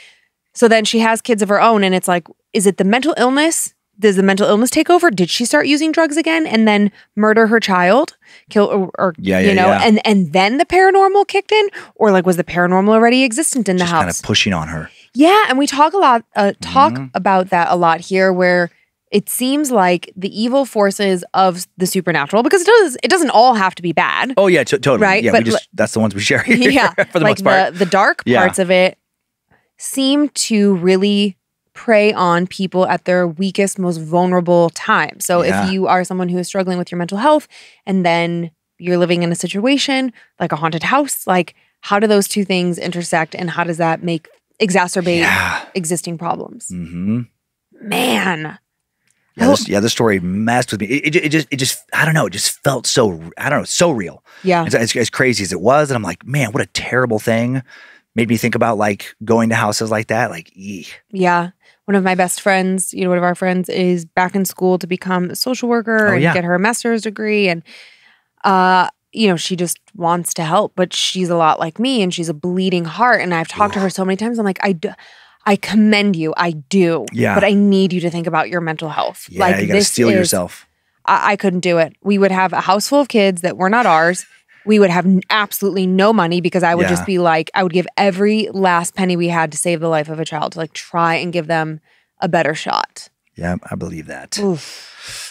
So then she has kids of her own, and it's like, is it the mental illness? Does the mental illness take over? Did she start using drugs again and then murder her child, kill or, or Yeah, you know, yeah. and and then the paranormal kicked in, or like was the paranormal already existent in the just kind of pushing on her. Yeah, and we talk a lot uh, talk Mhm. about that a lot here where it seems like the evil forces of the supernatural because it does it doesn't all have to be bad. Oh yeah, t- totally. Right, Yeah, we but just that's the ones we share here yeah, for the like most part. the the dark Yeah. parts of it seem to really prey on people at their weakest, most vulnerable time. So Yeah. if you are someone who is struggling with your mental health and then you're living in a situation like a haunted house, like how do those two things intersect and how does that make exacerbate yeah. existing problems? hmm Man. Yeah, this, yeah, this story messed with me. It, it, it just, it just, I don't know. It just felt so, I don't know, so real. Yeah. It's, it's as crazy as it was, and I'm like, man, what a terrible thing. Made me think about like going to houses like that. Like. Yeah. One of my best friends, you know, one of our friends is back in school to become a social worker Oh, and yeah. get her master's degree. And, uh, you know, she just wants to help, but she's a lot like me and she's a bleeding heart. And I've talked to her so many times. I'm like, I, do, I commend you. I do. Yeah. But I need you to think about your mental health. yeah, like you gotta this steel is- yourself. I, I couldn't do it. We would have a house full of kids that were not ours. We would have absolutely no money because I would Yeah. just be like, I would give every last penny we had to save the life of a child to like try and give them a better shot. Yeah, I believe that.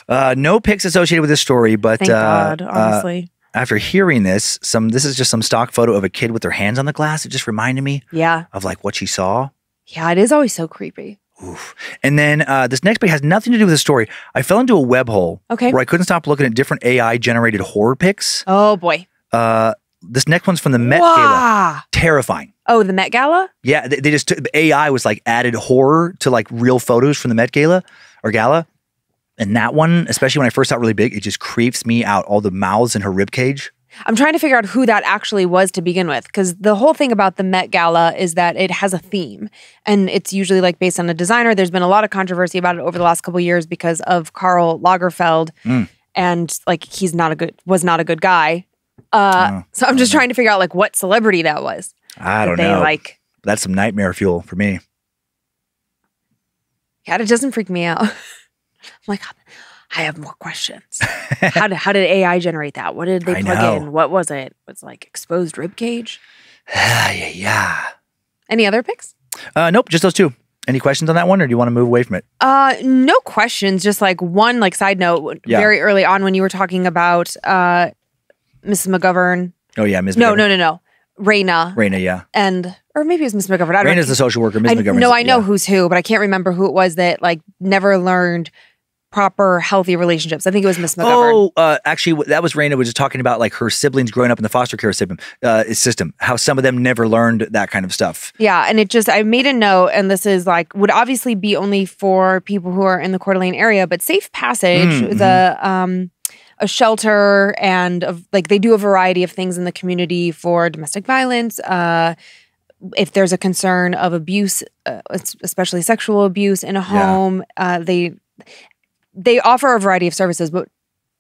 Uh, no pics associated with this story, but Thank uh, God, uh, honestly. after hearing this, some this is just some stock photo of a kid with their hands on the glass. It just reminded me yeah. of like what she saw. Yeah, it is always so creepy. Oof. And then uh, this next bit has nothing to do with the story. I fell into a web hole Okay. where I couldn't stop looking at different AI generated horror pics. Oh boy. Uh, this next one's from the Met Gala. Terrifying. Oh, the Met Gala? Yeah, they, they just took, AI was like added horror to like real photos from the Met Gala or Gala. And that one, especially when I first saw it really big, it just creeps me out. All the mouths in her rib cage. I'm trying to figure out who that actually was to begin with because the whole thing about the Met Gala is that it has a theme and it's usually like based on a designer. There's been a lot of controversy about it over the last couple of years because of Karl Lagerfeld Mm. and like he's not a good was not a good guy. Uh, Oh, so I'm just trying to figure out like what celebrity that was. I don't they know. like. That's some nightmare fuel for me. Yeah, it doesn't freak me out. I'm like, I have more questions. how did how did AI generate that? What did they I plug know. in? What was it? Was it like exposed rib cage? yeah, yeah. Any other picks? Uh, nope, just those two. Any questions on that one, or do you want to move away from it? Uh, no questions. Just like one, like side note. Yeah. Very early on, when you were talking about uh, Mrs. McGovern. Oh yeah, Ms. No, McGovern. no, no, no. Raina Raina, yeah. and or maybe it was Miss McGovern. I don't Raina's know. the social worker. Ms. I, McGovern's no, I know yeah. who's who, but I can't remember who it was that like never learned proper healthy relationships. I think it was Miss McGovern. Oh, uh, actually, that was Raina was just talking about like her siblings growing up in the foster care system, uh, system. How some of them never learned that kind of stuff. Yeah, and it just I made a note, and this is like would obviously be only for people who are in the Coeur d'Alene area, but Safe Passage Mm, is a um a shelter and of like they do a variety of things in the community for domestic violence. Uh, if there's a concern of abuse, uh, especially sexual abuse in a home, uh, they they offer a variety of services, but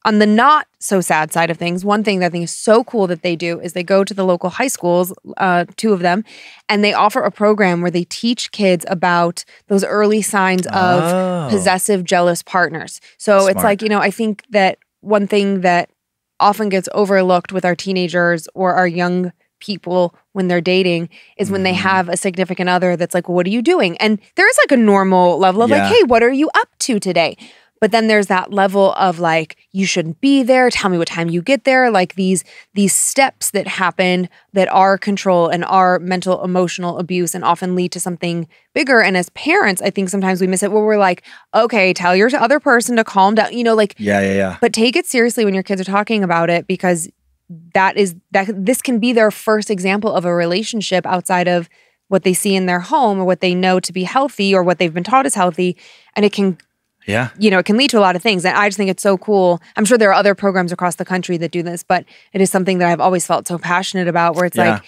on the not so sad side of things, one thing that I think is so cool that they do is they go to the local high schools, uh, two of them, and they offer a program where they teach kids about those early signs of Oh. possessive, jealous partners. So it's like, you know, I think that one thing that often gets overlooked with our teenagers or our young people when they're dating is when they Mhm. have a significant other that's like, what are you doing? And there's like a normal level of Yeah. like, hey, what are you up to today? But then there's that level of like, you shouldn't be there. Tell me what time you get there. Like these these steps that happen that are control and are mental emotional abuse and often lead to something bigger. And as parents, I think sometimes we miss it where we're like, okay, tell your other person to calm down. You know, like Yeah, yeah, yeah. but take it seriously when your kids are talking about it because that is that this can be their first example of a relationship outside of what they see in their home or what they know to be healthy or what they've been taught is healthy and it can Yeah. you know, it can lead to a lot of things. And I just think it's so cool. I'm sure there are other programs across the country that do this, but it is something that I've always felt so passionate about where it's Yeah. like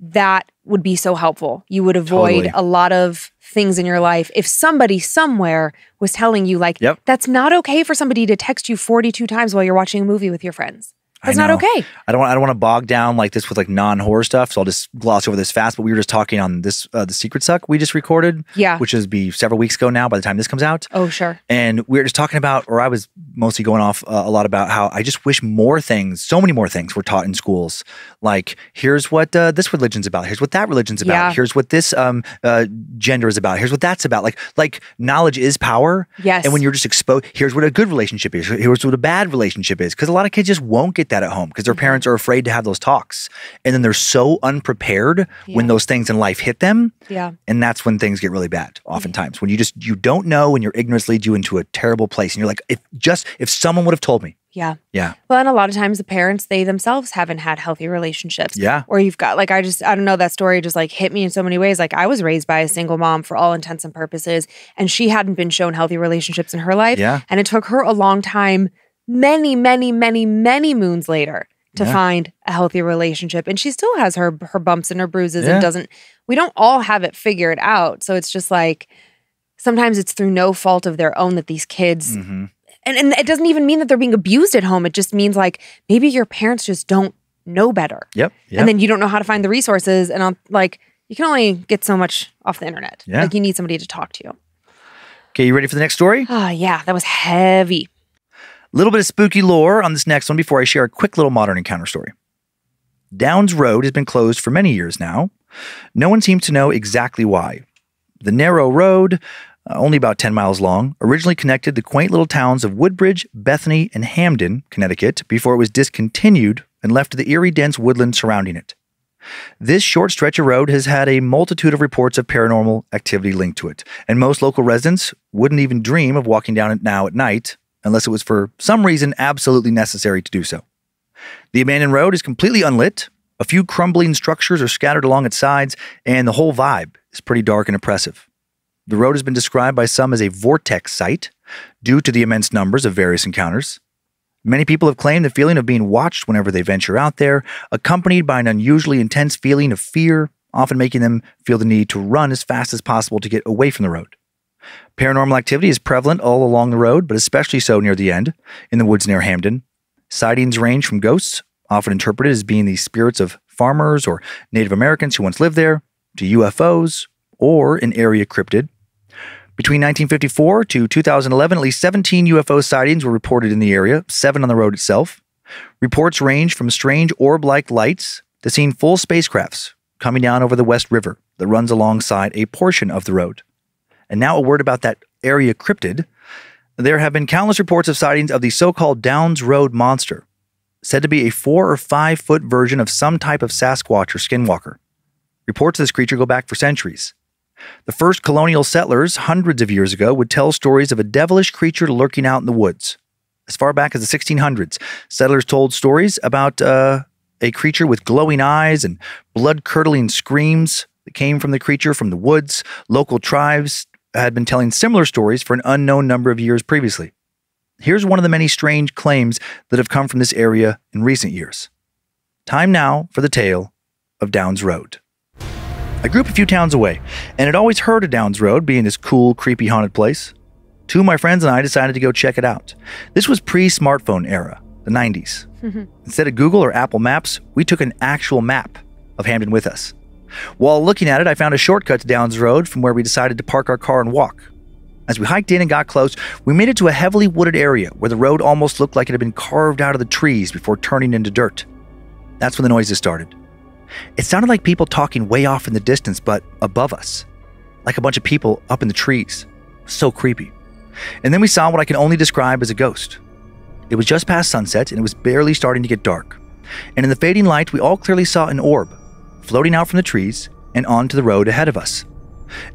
that would be so helpful. You would avoid Totally. a lot of things in your life if somebody somewhere was telling you like Yep. that's not okay for somebody to text you 42 times while you're watching a movie with your friends. That's not okay. I don't want I don't want to bog down like this with like non horror stuff, so I'll just gloss over this fast. But we were just talking on this uh, the Secret Suck we just recorded, Yeah. which is be several weeks ago now by the time this comes out. Oh, sure. And we were just talking about, or I was mostly going off uh, a lot about how I just wish more things, so many more things were taught in schools. Like, here's what uh, this religion's about. Here's what that religion's about. Yeah. Here's what this um, uh, gender is about. Here's what that's about. Like, like knowledge is power. Yes. And when you're just exposed, here's what a good relationship is. Here's what a bad relationship is. Because a lot of kids just won't get that at home because their Mm-hmm. parents are afraid to have those talks, and then they're so unprepared when those things in life hit them Yeah. and that's when things get really bad oftentimes when you just you don't know and your ignorance leads you into a terrible place and you're like if just if someone would have told me Yeah. yeah Well, and a lot of times the parents, they themselves haven't had healthy relationships. Yeah. Or you've got, like, I just, I don't know, that story just like hit me in so many ways. Like, I was raised by a single mom for all intents and purposes, and she hadn't been shown healthy relationships in her life. Yeah. And it took her a long time, many, many, many, many moons later to Yeah. find a healthy relationship. And she still has her her bumps and her bruises Yeah. and doesn't, we don't all have it figured out. So it's just like, sometimes it's through no fault of their own that these kids hmm and, and it doesn't even mean that they're being abused at home. It just means like maybe your parents just don't know better. yep yep And then you don't know how to find the resources. And I'm like, you can only get so much off the internet. Yeah. Like you need somebody to talk to you. okay you ready for the next story Ah, yeah, that was heavy. Little bit of spooky lore on this next one before i share a quick little modern encounter story. Downs road has been closed for many years now. No one seems to know exactly why. The narrow road uh, only about 10 miles long, originally connected the quaint little towns of Woodbridge, Bethany, and Hamden, Connecticut, before it was discontinued and left to the eerie, dense woodland surrounding it. This short stretch of road has had a multitude of reports of paranormal activity linked to it, and most local residents wouldn't even dream of walking down it now at night unless it was for some reason absolutely necessary to do so. The abandoned road is completely unlit. A few crumbling structures are scattered along its sides, and the whole vibe is pretty dark and oppressive. The road has been described by some as a vortex site due to the immense numbers of various encounters. Many people have claimed the feeling of being watched whenever they venture out there, accompanied by an unusually intense feeling of fear, often making them feel the need to run as fast as possible to get away from the road. Paranormal activity is prevalent all along the road, but especially so near the end, in the woods near Hamden. Sightings range from ghosts, often interpreted as being the spirits of farmers or Native Americans who once lived there, to UFOs or an area cryptid. Between 1954 to 2011, at least 17 UFO sightings were reported in the area, seven on the road itself. Reports range from strange orb like lights to seeing full spacecrafts coming down over the West River that runs alongside a portion of the road. And now a word about that area cryptid. There have been countless reports of sightings of the so called Downs Road monster, said to be a four or five foot version of some type of Sasquatch or skinwalker. Reports of this creature go back for centuries. The first colonial settlers, hundreds of years ago, would tell stories of a devilish creature lurking out in the woods. As far back as the 1600s, settlers told stories about uh, a creature with glowing eyes and blood curdling screams that came from the creature from the woods. Local tribes had been telling similar stories for an unknown number of years previously. Here's one of the many strange claims that have come from this area in recent years. Time now for the tale of Downs Road. I grew up a few towns away and had always heard of Downs Road being this cool, creepy, haunted place. Two of my friends and I decided to go check it out. This was pre smartphone era, the 90s. Instead of Google or Apple Maps, we took an actual map of Hamden with us. While looking at it, I found a shortcut to Downs Road from where we decided to park our car and walk. As we hiked in and got close, we made it to a heavily wooded area where the road almost looked like it had been carved out of the trees before turning into dirt. That's when the noises started. It sounded like people talking way off in the distance, but above us, like a bunch of people up in the trees. So creepy. And then we saw what I can only describe as a ghost. It was just past sunset and it was barely starting to get dark. And in the fading light, we all clearly saw an orb floating out from the trees and onto the road ahead of us.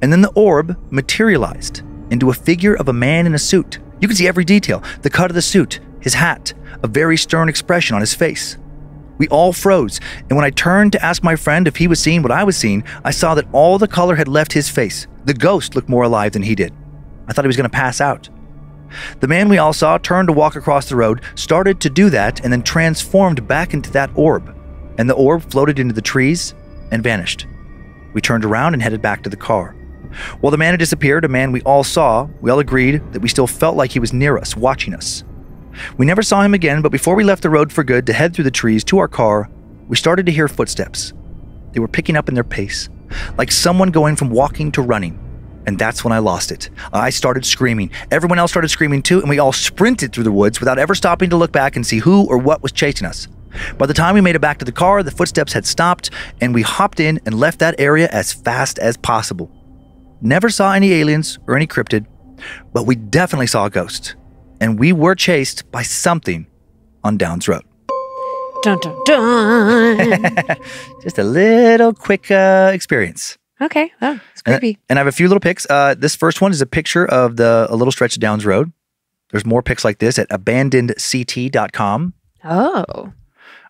And then the orb materialized into a figure of a man in a suit. You can see every detail the cut of the suit, his hat, a very stern expression on his face. We all froze, and when I turned to ask my friend if he was seeing what I was seeing, I saw that all the color had left his face. The ghost looked more alive than he did. I thought he was going to pass out. The man we all saw turned to walk across the road, started to do that, and then transformed back into that orb. And the orb floated into the trees and vanished. We turned around and headed back to the car. While the man had disappeared, a man we all saw, we all agreed that we still felt like he was near us, watching us. We never saw him again, but before we left the road for good to head through the trees to our car, we started to hear footsteps. They were picking up in their pace, like someone going from walking to running. And that's when I lost it. I started screaming. Everyone else started screaming too, and we all sprinted through the woods without ever stopping to look back and see who or what was chasing us. By the time we made it back to the car, the footsteps had stopped, and we hopped in and left that area as fast as possible. Never saw any aliens or any cryptid, but we definitely saw a ghost. And we were chased by something on Downs Road. Dun dun dun. Just a little quick uh, experience. okay. Oh, it's And- creepy. And I have a few little pics. Uh, this first one is a picture of the a little stretch of Downs Road. There's more pics like this at abandonedct.com. Oh.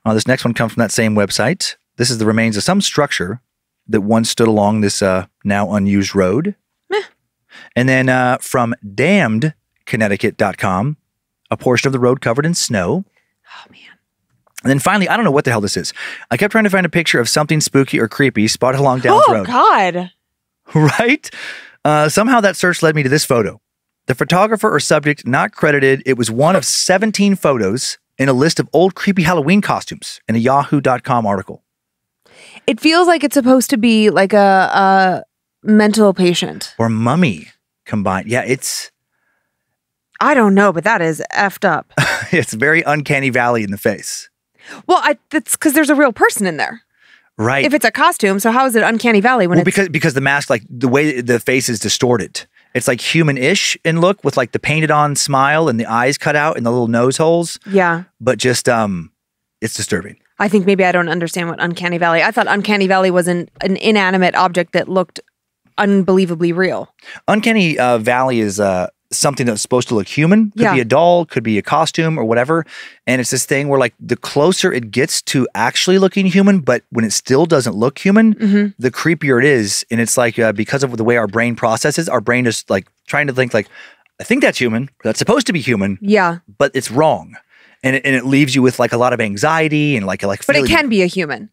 Uh, this next one comes from that same website. This is the remains of some structure that once stood along this uh, now unused road. Meh. And then uh, from damnedconnecticut.com, a portion of the road covered in snow. Oh man. And then finally, I don't know what the hell this is. I kept trying to find a picture of something spooky or creepy spotted along Downs oh Road. Oh, God. right? Uh, somehow that search led me to this photo. The photographer or subject not credited, it was one of 17 photos in a list of old creepy Halloween costumes in a yahoo.com article. It feels like it's supposed to be like a, a mental patient. Or mummy combined. Yeah, it's I don't know, but that is effed up. it's very uncanny valley in the face. well, I, that's because there's a real person in there. Right. If it's a costume, so how is it uncanny valley when well, it's because because the mask, like the way the face is distorted. It's like human-ish in look with like the painted on smile and the eyes cut out and the little nose holes, yeah. but just um it's disturbing. I think maybe I don't understand what uncanny valley. I thought uncanny valley was an, an inanimate object that looked unbelievably real. Uncanny uh, Valley is uh, something that's supposed to look human. Could Yeah. be a doll, could be a costume or whatever. And it's this thing where like the closer it gets to actually looking human, but when it still doesn't look human, Mm-hmm. the creepier it is. And it's like uh, because of the way our brain processes, our brain is like trying to think like, I think that's human. That's supposed to be human, Yeah, but it's wrong. And it, and it leaves you with like a lot of anxiety and like like. but it can be a human.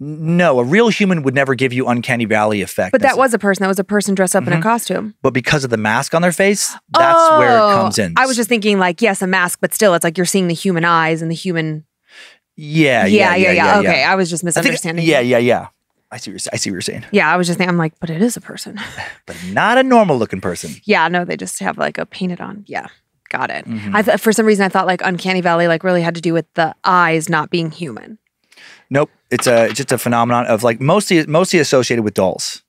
No, a real human would never give you uncanny valley effect. But that was a person. That was a person dressed up in a costume. But because of the mask on their face, that's where it Oh, comes in. I was just thinking, like, yes, a mask, but still, it's like you're seeing the human eyes and the human. Yeah, Yeah, yeah, yeah. yeah. okay, I was just I think- misunderstanding. yeah, yeah, yeah. I see. What you're, I see what you're saying, Yeah, I was just thinking, I'm like, but it is a person. but not a normal looking person. yeah, no, they just have like a painted on. Yeah, got it. Mm-hmm. I th- for some reason I thought like uncanny valley like really had to do with the eyes not being human. Nope. It's a it's just a phenomenon of like mostly mostly associated with dolls.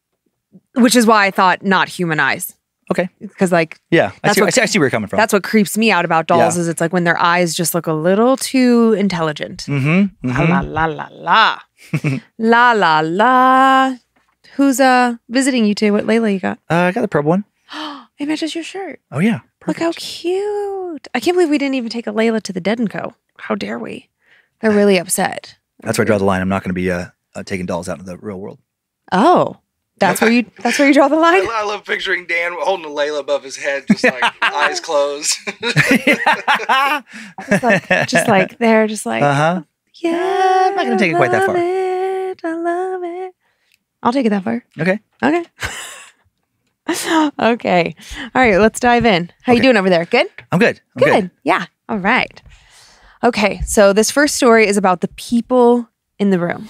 which is why I thought not human eyes Okay. because like Yeah, I That's see, what- I see. I see where you're coming from. that's what creeps me out about dolls Yeah. is it's like when their eyes just look a little too intelligent. mm-hmm. La la la la la la la. Who's uh visiting you today? What Layla you got? Uh, I got the purple one. It matches your shirt. Oh yeah. Look how cute! I can't believe we didn't even take a Layla to the Dead and Co. How dare we? They're really upset. That's where I draw the line. I'm not going to be uh, uh, taking dolls out into the real world. Oh, that's where you that's where you draw the line. I, I love picturing Dan holding a Layla above his head, just like eyes closed. Just like, just like they're just like Uh huh. yeah. I'm not gonna take it quite that far. It, I love it. I'll take it that far. Okay. Okay. okay. All right. Let's dive in. How you doing over there? Good. I'm good. I'm Good. Yeah. All right. Okay. So this first story is about the people in the room.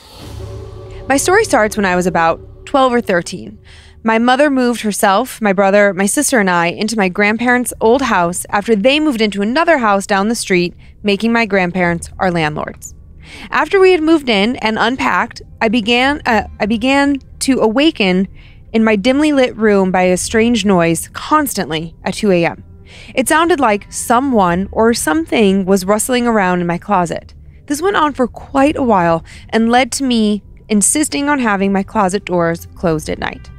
My story starts when I was about 12 or 13. My mother moved herself, my brother, my sister, and I into my grandparents' old house after they moved into another house down the street, making my grandparents our landlords. After we had moved in and unpacked, I began uh, I began to awaken in my dimly lit room by a strange noise constantly at 2 a.m. It sounded like someone or something was rustling around in my closet. This went on for quite a while and led to me insisting on having my closet doors closed at night.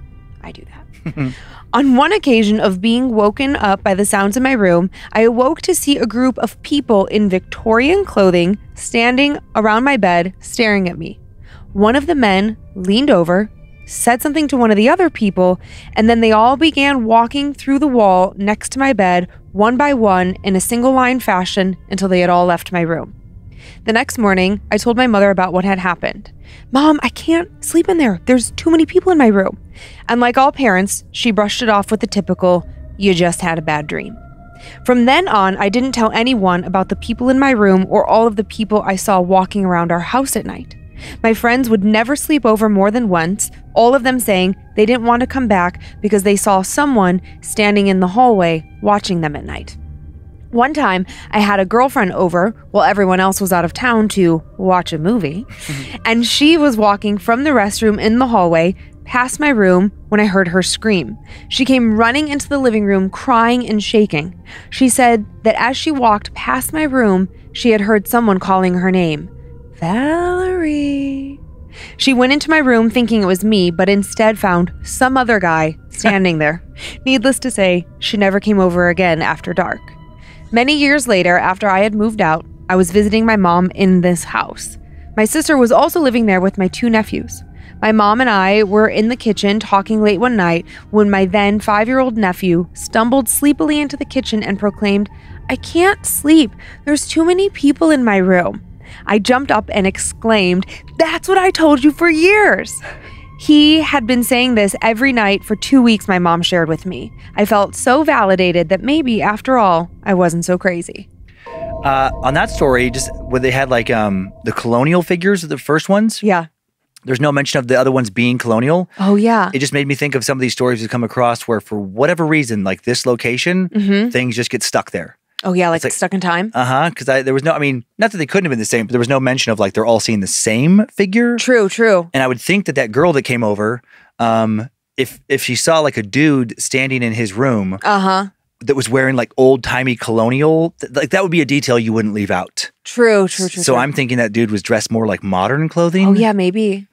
I do that. On one occasion of being woken up by the sounds in my room, I awoke to see a group of people in Victorian clothing standing around my bed staring at me. One of the men leaned over, said something to one of the other people, and then they all began walking through the wall next to my bed, one by one in a single line fashion until they had all left my room. The next morning, I told my mother about what had happened. Mom, I can't sleep in there. There's too many people in my room. And like all parents, she brushed it off with the typical, you just had a bad dream. From then on, I didn't tell anyone about the people in my room or all of the people I saw walking around our house at night. My friends would never sleep over more than once, all of them saying they didn't want to come back because they saw someone standing in the hallway watching them at night. One time, I had a girlfriend over while everyone else was out of town to watch a movie, mm-hmm. and she was walking from the restroom in the hallway past my room when I heard her scream. She came running into the living room crying and shaking. She said that as she walked past my room, she had heard someone calling her name Valerie. She went into my room thinking it was me, but instead found some other guy standing there. Needless to say, she never came over again after dark. Many years later, after I had moved out, I was visiting my mom in this house. My sister was also living there with my two nephews. My mom and I were in the kitchen talking late one night when my then five year old nephew stumbled sleepily into the kitchen and proclaimed, I can't sleep. There's too many people in my room. I jumped up and exclaimed, That's what I told you for years. He had been saying this every night for two weeks, my mom shared with me. I felt so validated that maybe, after all, I wasn't so crazy. Uh, on that story, just where they had like um the colonial figures, the first ones. Yeah. There's no mention of the other ones being colonial. Oh, yeah. It just made me think of some of these stories we've come across where, for whatever reason, like this location, Mhm. things just get stuck there. Oh, yeah. Like, like- stuck in time. Uh huh. Because I there was no, I mean, not that they couldn't have been the same, but there was no mention of like they're all seeing the same figure. True, true. And I would think that that girl that came over, um, if if she saw like a dude standing in his room Uh huh. that was wearing like old timey colonial, th- like that would be a detail you wouldn't leave out. True, true, true. so true. I'm thinking that dude was dressed more like modern clothing. Oh, yeah, maybe.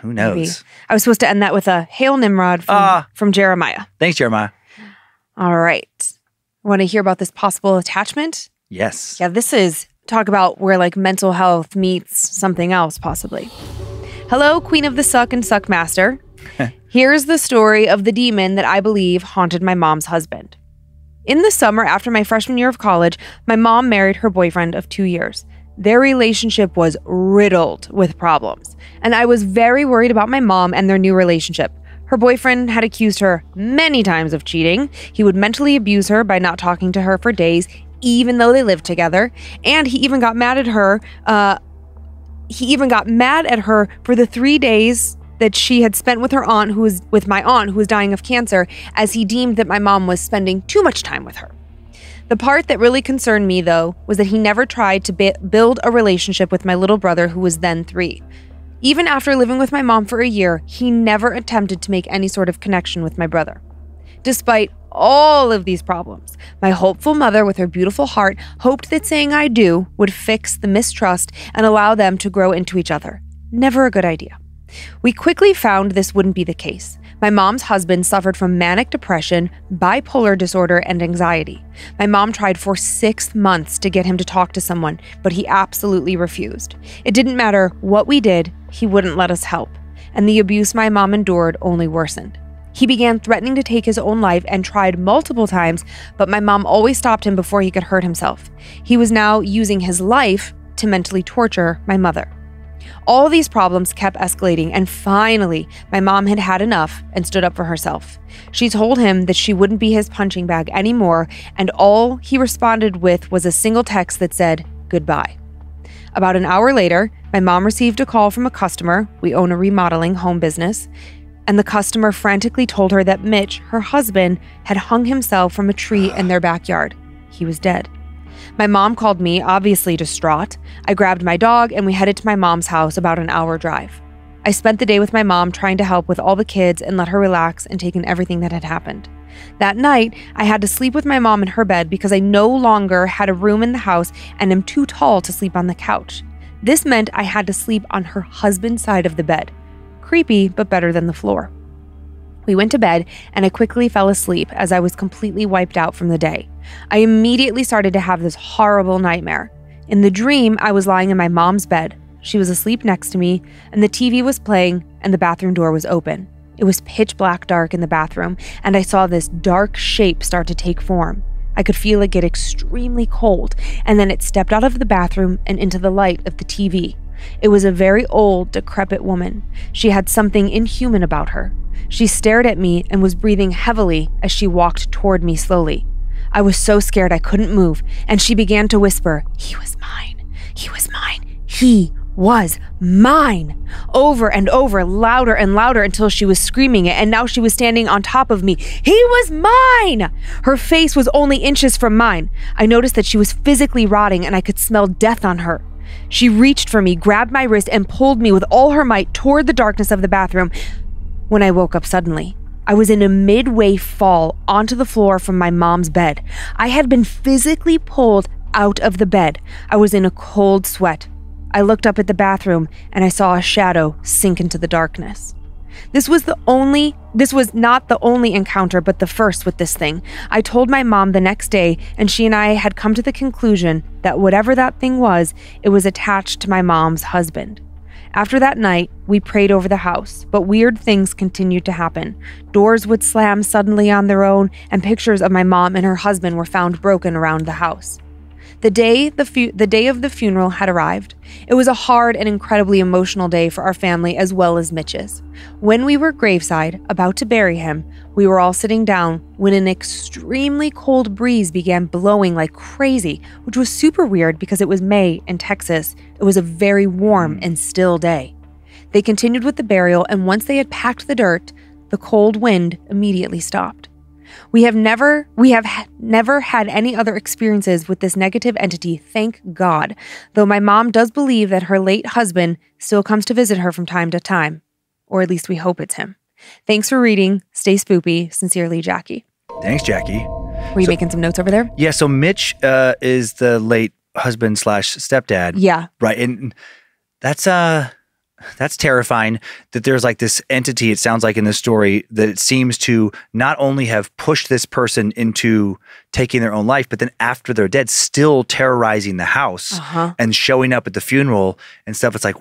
Who knows? Maybe. I was supposed to end that with a Hail Nimrod from, Ah. from Jeremiah. Thanks, Jeremiah. All right. Want to hear about this possible attachment? Yes. Yeah, this is talk about where like mental health meets something else, possibly. Hello, Queen of the Suck and Suck Master. Here's the story of the demon that I believe haunted my mom's husband. In the summer after my freshman year of college, my mom married her boyfriend of two years. Their relationship was riddled with problems, and I was very worried about my mom and their new relationship. Her boyfriend had accused her many times of cheating. He would mentally abuse her by not talking to her for days, even though they lived together. And he even got mad at her. Uh, he even got mad at her for the three days that she had spent with her aunt, who was with my aunt, who was dying of cancer, as he deemed that my mom was spending too much time with her. The part that really concerned me, though, was that he never tried to build a relationship with my little brother, who was then three. Even after living with my mom for a year, he never attempted to make any sort of connection with my brother. Despite all of these problems, my hopeful mother, with her beautiful heart, hoped that saying I do would fix the mistrust and allow them to grow into each other. Never a good idea. We quickly found this wouldn't be the case. My mom's husband suffered from manic depression, bipolar disorder, and anxiety. My mom tried for six months to get him to talk to someone, but he absolutely refused. It didn't matter what we did, he wouldn't let us help. And the abuse my mom endured only worsened. He began threatening to take his own life and tried multiple times, but my mom always stopped him before he could hurt himself. He was now using his life to mentally torture my mother. All these problems kept escalating, and finally, my mom had had enough and stood up for herself. She told him that she wouldn't be his punching bag anymore, and all he responded with was a single text that said, Goodbye. About an hour later, my mom received a call from a customer. We own a remodeling home business. And the customer frantically told her that Mitch, her husband, had hung himself from a tree in their backyard. He was dead. My mom called me, obviously distraught. I grabbed my dog and we headed to my mom's house about an hour drive. I spent the day with my mom trying to help with all the kids and let her relax and take in everything that had happened. That night, I had to sleep with my mom in her bed because I no longer had a room in the house and am too tall to sleep on the couch. This meant I had to sleep on her husband's side of the bed. Creepy, but better than the floor. We went to bed, and I quickly fell asleep as I was completely wiped out from the day. I immediately started to have this horrible nightmare. In the dream, I was lying in my mom's bed. She was asleep next to me, and the TV was playing, and the bathroom door was open. It was pitch black dark in the bathroom, and I saw this dark shape start to take form. I could feel it get extremely cold, and then it stepped out of the bathroom and into the light of the TV. It was a very old, decrepit woman. She had something inhuman about her. She stared at me and was breathing heavily as she walked toward me slowly. I was so scared I couldn't move, and she began to whisper, He was mine. He was mine. He was mine. Over and over, louder and louder until she was screaming it, and now she was standing on top of me. He was mine! Her face was only inches from mine. I noticed that she was physically rotting, and I could smell death on her. She reached for me, grabbed my wrist, and pulled me with all her might toward the darkness of the bathroom when I woke up suddenly. I was in a midway fall onto the floor from my mom's bed. I had been physically pulled out of the bed. I was in a cold sweat. I looked up at the bathroom and I saw a shadow sink into the darkness. This was the only, this was not the only encounter, but the first with this thing. I told my mom the next day, and she and I had come to the conclusion that whatever that thing was, it was attached to my mom's husband. After that night, we prayed over the house, but weird things continued to happen. Doors would slam suddenly on their own, and pictures of my mom and her husband were found broken around the house. The day the, fu- the day of the funeral had arrived. It was a hard and incredibly emotional day for our family as well as Mitch's. When we were graveside, about to bury him, we were all sitting down when an extremely cold breeze began blowing like crazy, which was super weird because it was May in Texas. It was a very warm and still day. They continued with the burial, and once they had packed the dirt, the cold wind immediately stopped. We have never we have ha- never had any other experiences with this negative entity, thank God. Though my mom does believe that her late husband still comes to visit her from time to time, or at least we hope it's him. Thanks for reading. Stay spoopy. Sincerely, Jackie. Thanks, Jackie. Were you making some notes over there? Yeah, so Mitch uh, is the late husband slash stepdad. Yeah. Right. And that's uh that's terrifying that there's like this entity, it sounds like in this story, that it seems to not only have pushed this person into taking their own life, but then after they're dead, still terrorizing the house Uh-huh. and showing up at the funeral and stuff. It's like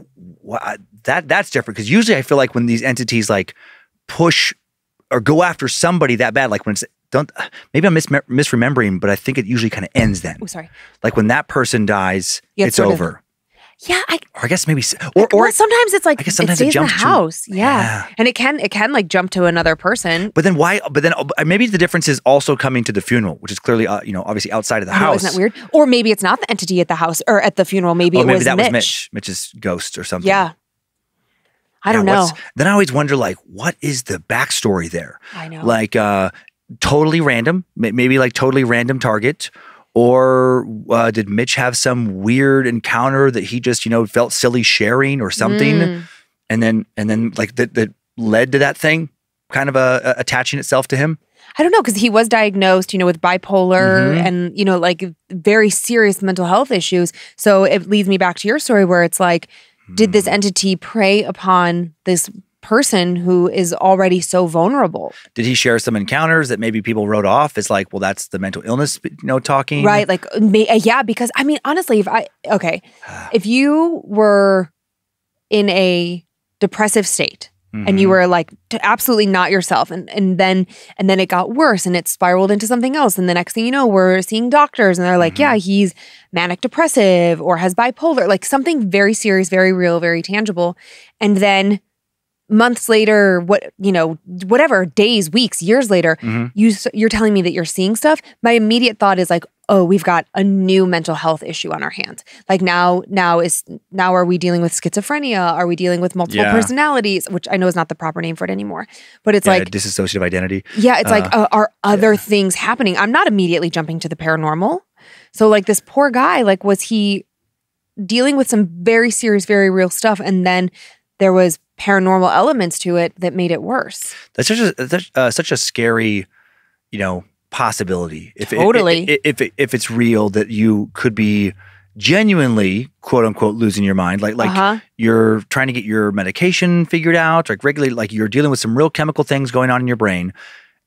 that that's different. Because usually I feel like when these entities like push or go after somebody that bad, like when it's don't maybe I'm mis- misremembering, but I think it usually kind of ends then. Oh, sorry. Like when that person dies, Yeah, it's over. of. Yeah, I Or I guess maybe, or, or well, sometimes it's like I guess it sometimes it stays in the jumps to- house. yeah. Yeah. and it can it can like jump to another person. but then why? But then uh, maybe the difference is also coming to the funeral, which is clearly, uh, you know, obviously outside of the I know, house. isn't that weird? Or maybe it's not the entity at the house or at the funeral. Maybe Oh, it maybe was that Mitch. was Mitch, Mitch's ghost or something. Yeah. I Yeah, don't know. Then I always wonder, like, what is the backstory there? I know. Like, uh, totally random, maybe like totally random target, or uh, did Mitch have some weird encounter that he just, you know, felt silly sharing or something, Mm. and then and then like that that led to that thing, kind of uh, uh, attaching itself to him. I don't know because he was diagnosed, you know, with bipolar Mhm. and you know, like very serious mental health issues. So it leads me back to your story where it's like, did Hmm. this entity prey upon this person who is already so vulnerable? Did he share some encounters that maybe people wrote off It's like, well, that's the mental illness, you know, talking, Right? Like, uh, yeah, because I mean, honestly, if I okay, if you were in a depressive state and you Mhm. were like absolutely not yourself and and then and then it got worse and it spiraled into something else and the next thing you know we're seeing doctors and they're like yeah he's manic depressive or has bipolar like something very serious very real very tangible and then months later what you know whatever days weeks years later Mhm. you you're telling me that you're seeing stuff. My immediate thought is like oh we've got a new mental health issue on our hands. Like now now is now are we dealing with schizophrenia? Are we dealing with multiple Yeah. personalities? Which i know is not the proper name for it anymore but it's Yeah, like dissociative identity. yeah it's like uh, uh, are other things happening? I'm not immediately jumping to the paranormal. So like this poor guy like was he dealing with some very serious very real stuff? And then there was paranormal elements to it that made it worse That's such a that's, uh, such a scary, you know, possibility. If Totally. i- i- if if it's real that you could be genuinely quote unquote losing your mind, like like uh-huh you're trying to get your medication figured out, like regularly, like you're dealing with some real chemical things going on in your brain,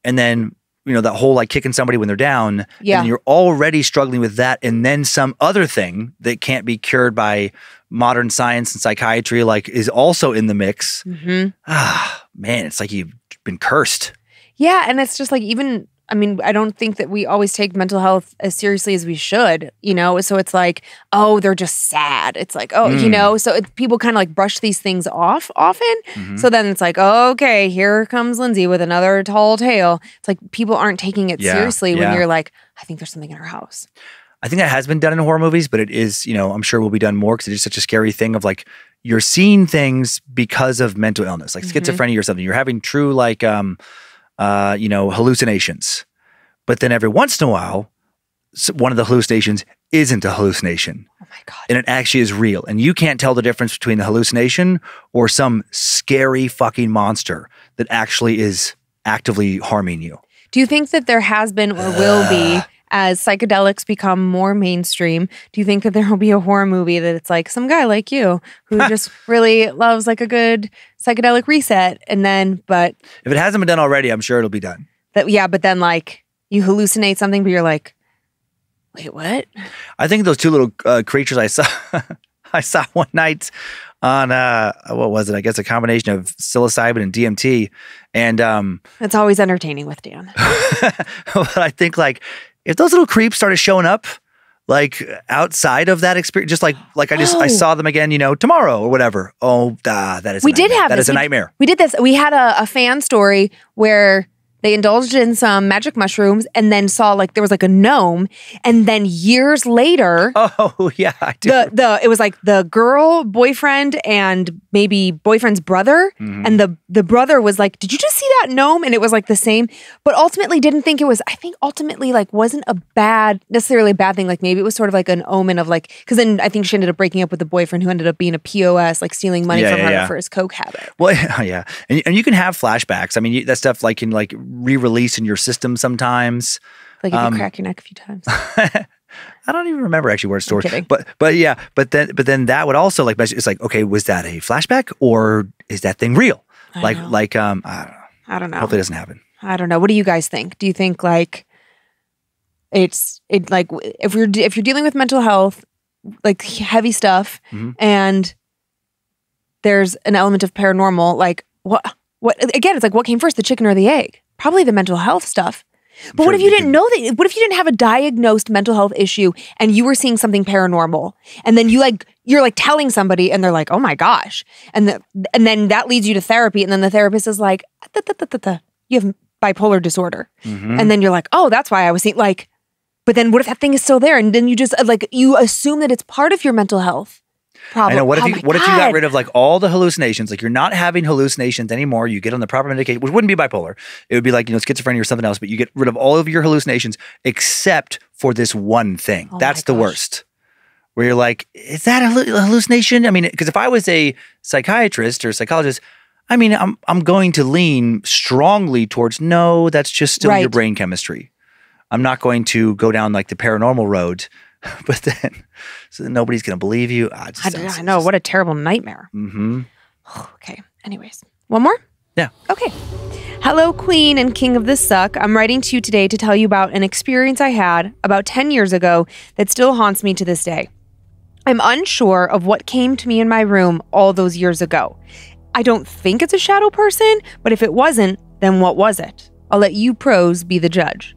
and then you know that whole like kicking somebody when they're down, Yeah. and you're already struggling with that, and then some other thing that can't be cured by modern science and psychiatry, like is also in the mix. hmm Ah, man, it's like you've been cursed. Yeah, and it's just like even I mean, I don't think that we always take mental health as seriously as we should, you know? So it's like, oh, they're just sad. It's like, oh, you Mm. know? So it, people kind of like brush these things off often. Mhm. So then it's like, okay, here comes Lindsay with another tall tale. It's like people aren't taking it Yeah, seriously when you're like, I think there's something in her house. I think that has been done in horror movies, but it is, you know, I'm sure will be done more because it is such a scary thing of like you're seeing things because of mental illness, like Mhm. schizophrenia or something. You're having true like um uh, you know, hallucinations. But then every once in a while, one of the hallucinations isn't a hallucination Oh my God. and it actually is real. And you can't tell the difference between the hallucination or some scary fucking monster that actually is actively harming you. Do you think that there has been or will be as psychedelics become more mainstream? Do you think that there will be a horror movie that it's like some guy like you who just really loves like a good psychedelic reset and then but If it hasn't been done already, I'm sure it'll be done. that yeah, but then like you hallucinate something but you're like wait, what? I think those two little uh, creatures I saw, I saw one night on uh, what was it? I guess a combination of psilocybin and DMT, and um, It's always entertaining with Dan. but I think like if those little creeps started showing up, like outside of that experience, just like like I just I Oh. saw them again, you know, tomorrow or whatever. Oh, ah, that is a We did have that this. is a We- nightmare. We did this. We had a, a fan story where they indulged in some magic mushrooms and then saw like there was like a gnome. And then years later, Oh yeah, I do. the the it was like the girl boyfriend and maybe boyfriend's brother Mhm. and the the brother was like did you just see that gnome and it was like the same but ultimately didn't think it was i think ultimately like wasn't a bad necessarily a bad thing like maybe it was sort of like an omen of like because then i think she ended up breaking up with the boyfriend who ended up being a pos like stealing money Yeah, from yeah, her yeah. for his coke habit Well, yeah, and, and you can have flashbacks. I mean, you, that stuff like can like re-release in your system sometimes. like if Um, you crack your neck a few times I don't even remember actually where it stores. But but yeah, but then but then that would also like it's like okay, was that a flashback or is that thing real? I like know. like um I don't know. i don't know Hopefully it doesn't happen. I don't know. What do you guys think? Do you think like it's it like if you're if you're dealing with mental health, like heavy stuff, Mhm. and there's an element of paranormal, like what what again? It's like what came first, the chicken or the egg? Probably the mental health stuff. But sure what if you didn't could- know that? What if you didn't have a diagnosed mental health issue and you were seeing something paranormal, and then you like you're like telling somebody, and they're like, "Oh my gosh," and the, and then that leads you to therapy, and then the therapist is like, "Da, da, da, da, da. "You have bipolar disorder," Mhm. and then you're like, "Oh, that's why I was seeing like." But then what if that thing is still there, and then you just like you assume that it's part of your mental health problem? I know. What if Oh you what if you got rid of like all the hallucinations? Like you're not having hallucinations anymore. You get on the proper medication, which wouldn't be bipolar. It would be like you know schizophrenia or something else. But you get rid of all of your hallucinations except for this one thing. Oh That's the gosh. worst. Where you're like, is that a hallucination? I mean, because if I was a psychiatrist or psychologist. I mean, I'm I'm going to lean strongly towards no, that's just still your brain chemistry. I'm not going to go down like the paranormal road, but then so then nobody's going to believe you. Ah, just I, sounds- I know what a terrible nightmare. Mm-hmm. Okay. Anyways, one more? Yeah. Okay. Hello, Queen and King of the Suck. I'm writing to you today to tell you about an experience I had about 10 years ago that still haunts me to this day. I'm unsure of what came to me in my room all those years ago. I don't think it's a shadow person, but if it wasn't, then what was it? I'll let you pros be the judge.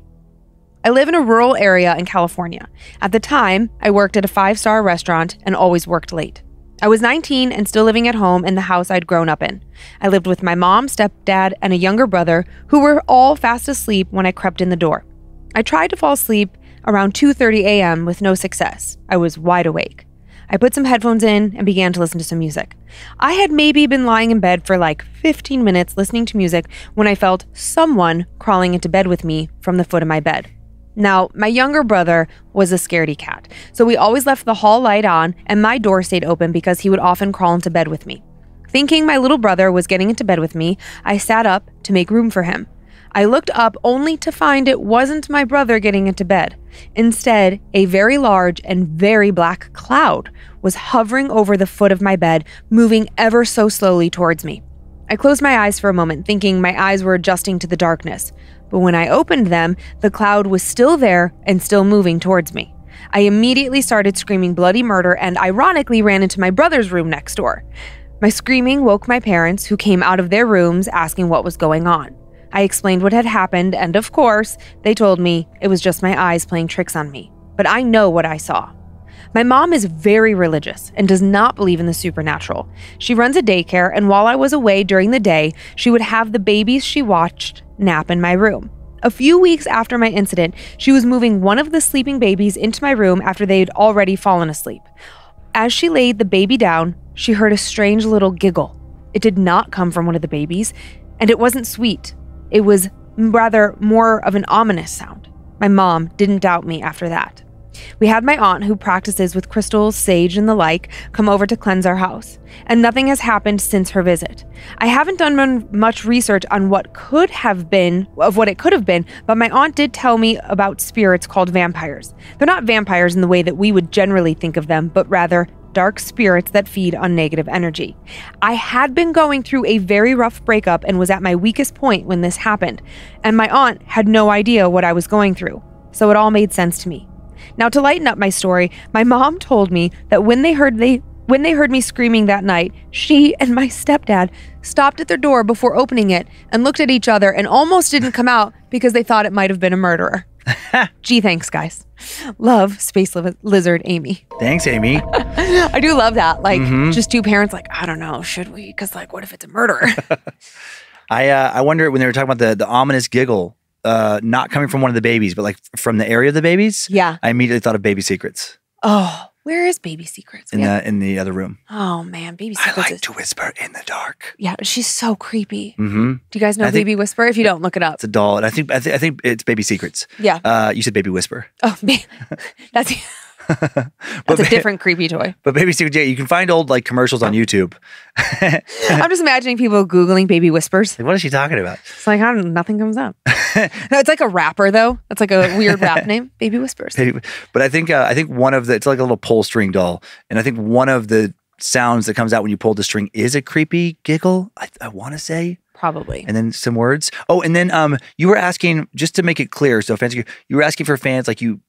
I live in a rural area in California. At the time, I worked at a five star restaurant and always worked late. I was 19 and still living at home in the house I'd grown up in. I lived with my mom, stepdad, and a younger brother who were all fast asleep when I crept in the door. I tried to fall asleep around 2:30 a.m. with no success. I was wide awake. I put some headphones in and began to listen to some music. I had maybe been lying in bed for like 15 minutes listening to music when I felt someone crawling into bed with me from the foot of my bed. Now, my younger brother was a scaredy cat, so we always left the hall light on and my door stayed open because he would often crawl into bed with me. Thinking my little brother was getting into bed with me, I sat up to make room for him. I looked up only to find it wasn't my brother getting into bed. Instead, a very large and very black cloud was hovering over the foot of my bed, moving ever so slowly towards me. I closed my eyes for a moment, thinking my eyes were adjusting to the darkness. But when I opened them, the cloud was still there and still moving towards me. I immediately started screaming bloody murder and ironically ran into my brother's room next door. My screaming woke my parents, who came out of their rooms asking what was going on. I explained what had happened, and of course, they told me it was just my eyes playing tricks on me. But I know what I saw. My mom is very religious and does not believe in the supernatural. She runs a daycare, and while I was away during the day, she would have the babies she watched nap in my room. A few weeks after my incident, she was moving one of the sleeping babies into my room after they had already fallen asleep. As she laid the baby down, she heard a strange little giggle. It did not come from one of the babies, and it wasn't sweet. It was rather more of an ominous sound. My mom didn't doubt me after that. We had my aunt, who practices with crystals, sage, and the like, come over to cleanse our house, and nothing has happened since her visit. I haven't done much research on what could have been, of what it could have been, but my aunt did tell me about spirits called vampires. They're not vampires in the way that we would generally think of them, but rather dark spirits that feed on negative energy. I had been going through a very rough breakup and was at my weakest point when this happened, and my aunt had no idea what I was going through. So it all made sense to me. Now to lighten up my story, my mom told me that when they heard they when they heard me screaming that night, she and my stepdad stopped at their door before opening it and looked at each other and almost didn't come out because they thought it might have been a murderer. Gee, thanks, guys. Love, Space li- Lizard Amy. Thanks, Amy. I do love that. Like, Mhm. just two parents, like, I don't know, should we? Because, like, what if it's a murderer? I uh, I wonder when they were talking about the the ominous giggle, uh, not coming from one of the babies, but like from the area of the babies. yeah. I immediately thought of Baby Secrets Oh, where is Baby Secrets? in the in the other room. oh, man. Baby Secrets. I like is, to whisper in the dark. yeah, she's so creepy. Mm-hmm. Do you guys know I think- Baby Whisper? If you don't, look it up. It's a doll, and I think I, th- I think it's Baby Secrets. Yeah. Uh, you said Baby Whisper, Oh, man. That's, but that's a ba- different creepy toy. But Baby Secrets, yeah, you can find old like commercials on YouTube. I'm just imagining people Googling Baby Whispers. Like, what is she talking about? It's like, I don't, nothing comes up. no, it's like a rapper, though. It's like a weird rap name. Baby Whispers. Baby- But I think uh, I think one of the it's like a little pull string doll, and I think one of the sounds that comes out when you pull the string is a creepy giggle. I, I want to say, Probably. and then some words. Oh, and then um, you were asking just to make it clear. So fans, you were asking for fans like you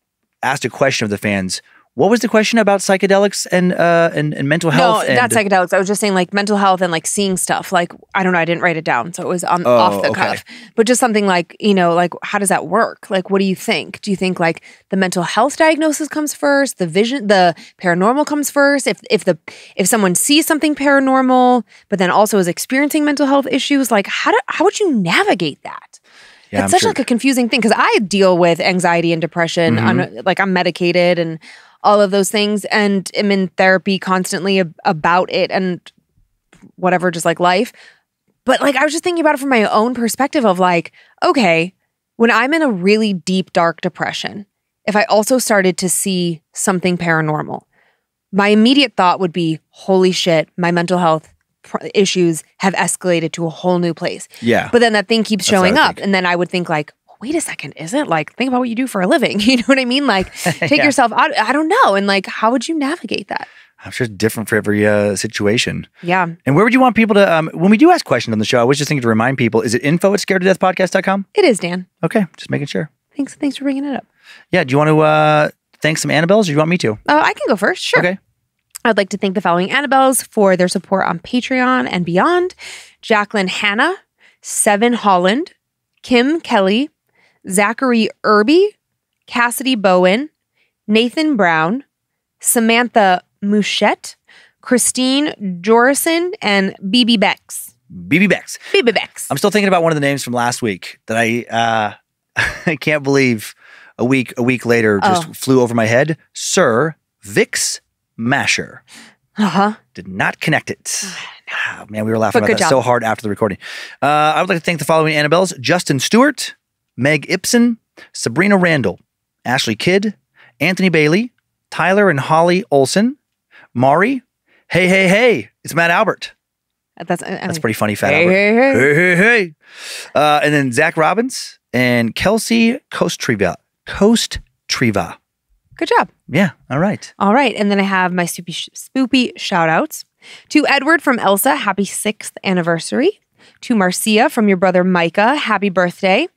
asked a question of the fans. What was the question about psychedelics and uh and, and mental health? No, not psychedelics. I was just saying like mental health and like seeing stuff. Like I don't know, I didn't write it down, so it was on Oh, off the okay. cuff. But just something like you know, like how does that work? Like what do you think? Do you think like the mental health diagnosis comes first, the vision, the paranormal comes first? If if the if someone sees something paranormal, but then also is experiencing mental health issues, like how do how would you navigate that? Yeah, it's I'm such sure. like a confusing thing because I deal with anxiety and depression. Mm-hmm. On, like I'm medicated and all of those things, and am in therapy constantly ab- about it and whatever, just like life. But like I was just thinking about it from my own perspective of like, okay, when I'm in a really deep dark depression, if I also started to see something paranormal, my immediate thought would be, holy shit, my mental health issues have escalated to a whole new place. yeah. But then that thing keeps That's showing up. think. And then I would think like, wait a second, is it like think about what you do for a living? You know what I mean? Like take Yeah. yourself out. I don't know. And like, how would you navigate that? I'm sure it's different for every uh, situation. Yeah. And where would you want people to, um, when we do ask questions on the show, I was just thinking to remind people, is it info at scared to death podcast.com? It is, Dan. Okay, just making sure. Thanks. Thanks for bringing it up. Yeah, do you want to uh, thank some Annabelles or do you want me to? Uh, I can go first. Sure. Okay. I'd like to thank the following Annabelles for their support on Patreon and beyond Jacqueline Hanna, Seven Holland, Kim Kelly, Zachary Irby, Cassidy Bowen, Nathan Brown, Samantha Mouchette, Christine Jorison, and BB Bex. BB Bex. BB Bex. I'm still thinking about one of the names from last week that I uh, I can't believe a week a week later just Oh. flew over my head. Sir Vix Masher. Uh huh. Did not connect it. Ah, man, we were laughing But about that job. so hard after the recording. Uh, I would like to thank the following Annabelles Justin Stewart, Meg Ibsen, Sabrina Randall, Ashley Kidd, Anthony Bailey, Tyler and Holly Olson, Mari. Hey, hey, hey, it's Matt Albert. That's That's pretty funny, Fat Hey, Albert. hey, hey. Hey, hey, hey. Uh, and then Zach Robbins and Kelsey Coast Kostriva. Coast Triva. Good job. Yeah, all right. All right. And then I have my spoopy, spoopy shout outs to Edward from Elsa. Happy sixth anniversary. To Marcia from your brother Micah. Happy birthday.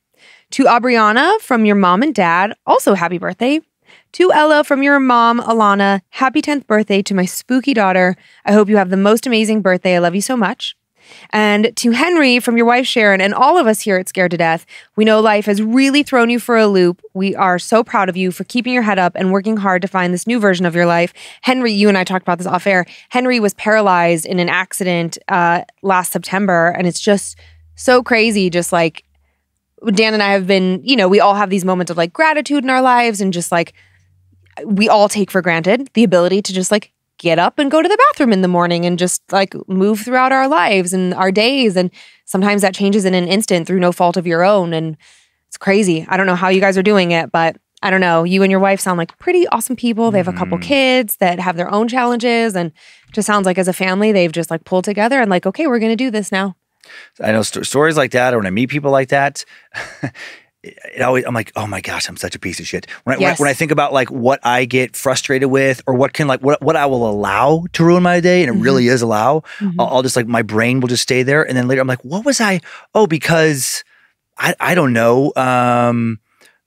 To Aubriana from your mom and dad. Also happy birthday. To Ella from your mom, Alana. Happy 10th birthday to my spooky daughter. I hope you have the most amazing birthday. I love you so much. And to Henry from your wife Sharon and all of us here at Scared to Death, we know life has really thrown you for a loop. We are so proud of you for keeping your head up and working hard to find this new version of your life. Henry, you and I talked about this off air. Henry was paralyzed in an accident uh, last September, and it's just so crazy. Just like Dan and I have been, you know, we all have these moments of like gratitude in our lives and just like we all take for granted the ability to just like get up and go to the bathroom in the morning and just like move throughout our lives and our days. And sometimes that changes in an instant through no fault of your own. And it's crazy. I don't know how you guys are doing it, but I don't know. You and your wife sound like pretty awesome people. They have a couple mm-hmm. kids that have their own challenges. And it just sounds like as a family, they've just like pulled together and like, okay, we're going to do this now. I know st- stories like that, or when I meet people like that, it, always I'm like, oh my gosh, I'm such a piece of shit. When I, when I- when I think about like what I get frustrated with, or what can like what what I will allow to ruin my day, and it Mm-hmm. really is allow, I'll, I'll just like my brain will just stay there, and then later I'm like, what was I? Oh, because I I don't know. Um,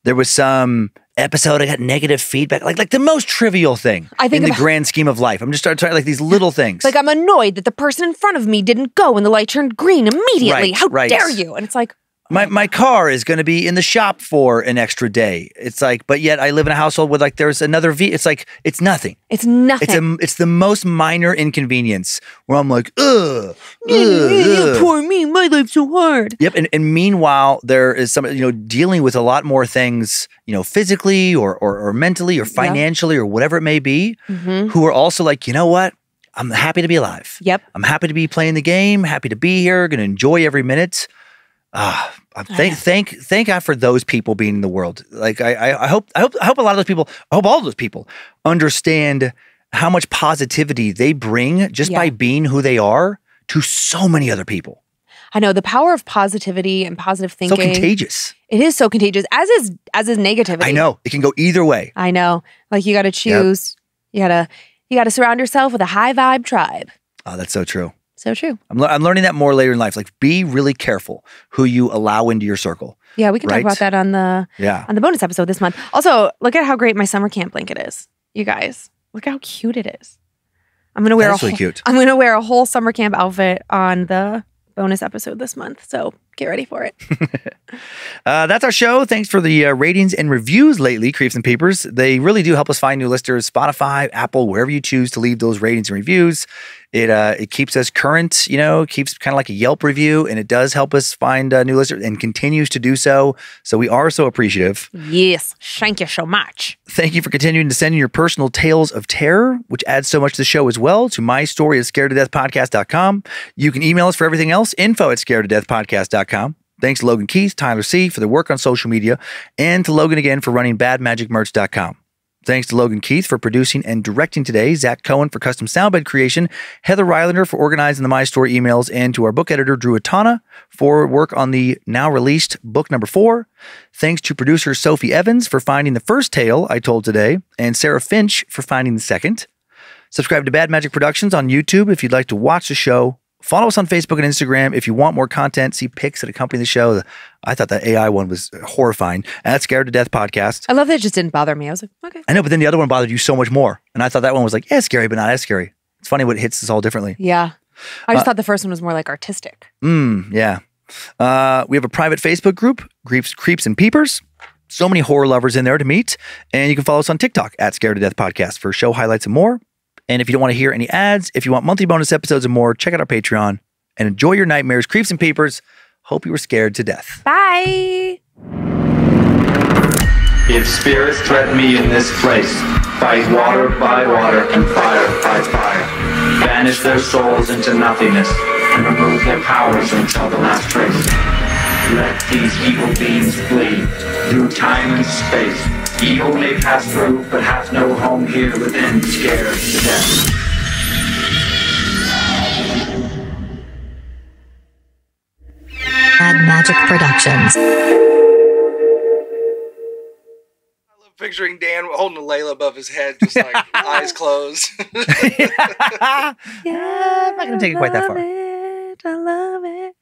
there was some episode I got negative feedback, like like the most trivial thing I think in the grand scheme of life. I'm just starting to like these little things. Like I'm annoyed that the person in front of me didn't go when the light turned green immediately. Right, How right. dare you? And it's like, My my car is going to be in the shop for an extra day. It's like, but yet I live in a household with like there's another V. It's like it's nothing. it's nothing. It's a it's the most minor inconvenience where I'm like, ugh, ugh, ugh. Poor me, my life's so hard. Yep, and, and meanwhile, there is some you know dealing with a lot more things, you know, physically or or, or mentally or financially or whatever it may be, Mm-hmm. who are also like, you know what, I'm happy to be alive. Yep. I'm happy to be playing the game. Happy to be here. Going to enjoy every minute. Ah, uh, thank thank thank God for those people being in the world. Like I, I I hope I hope I hope a lot of those people. I hope all of those people understand how much positivity they bring just Yeah. by being who they are to so many other people. I know the power of positivity and positive thinking. So contagious. It is so contagious, as is as is negativity. I know it can go either way. I know. Like you got to choose. You gotta you gotta surround yourself with a high vibe tribe. Oh, that's so true. So true. I'm, le- I'm learning that more later in life. Like, be really careful who you allow into your circle. Yeah, we can Right? talk about that on the Yeah. on the bonus episode this month. Also, look at how great my summer camp blanket is. You guys, look how cute it is. I'm gonna wear That's a really whole, cute. I'm gonna wear a whole summer camp outfit on the bonus episode this month. So get ready for it. Uh, that's our show. Thanks for the uh, ratings and reviews lately, Creeps and Peepers. They really do help us find new listeners. Spotify, Apple, wherever you choose to leave those ratings and reviews. It uh, it keeps us current, you know, keeps kind of like a Yelp review, and it does help us find uh, new listeners and continues to do so. So we are so appreciative. yes, thank you so much. Thank you for continuing to send in your personal tales of terror, which adds so much to the show as well, to my story at scared to death podcast.com. You can email us for everything else, info at scared to death podcast.com. Thanks to Logan Keith, Tyler C. for their work on social media, and to Logan again for running badmagicmerch.com. Thanks to Logan Keith for producing and directing today, Zach Cohen for custom soundbed creation, Heather Rylander for organizing the My Story emails, and to our book editor, Drew Atana, for work on the now released book number four. Thanks to producer Sophie Evans for finding the first tale I told today, and Sarah Finch for finding the second. Subscribe to Bad Magic Productions on YouTube if you'd like to watch the show. Follow us on Facebook and Instagram if you want more content. See pics that accompany the show. I thought that AI one was horrifying. And that's Scared to Death podcast. I love that it just didn't bother me. I was like, okay. I know, but then the other one bothered you so much more. And I thought that one was like, yeah, scary, but not as scary. It's funny what hits us all differently. Yeah. I just thought the first one was more like artistic. Mm, yeah. Uh, we have a private Facebook group, Creeps, Creeps and Peepers. So many horror lovers in there to meet. And you can follow us on TikTok at Scared to Death Podcast for show highlights and more. And if you don't want to hear any ads, if you want monthly bonus episodes and more, check out our Patreon and enjoy your nightmares, Creeps and Peepers. Hope you were scared to death. Bye. If spirits threaten me in this place, fight water by water and fire by fire. Banish their souls into nothingness and remove their powers until the last trace. Let these evil beings flee through time and space. Evil may pass through, but hath no home here within, scared to death. Bad Magic Productions. I love picturing Dan holding a Layla above his head, just like eyes closed. Yeah, I'm not going to take it quite that far. I love it.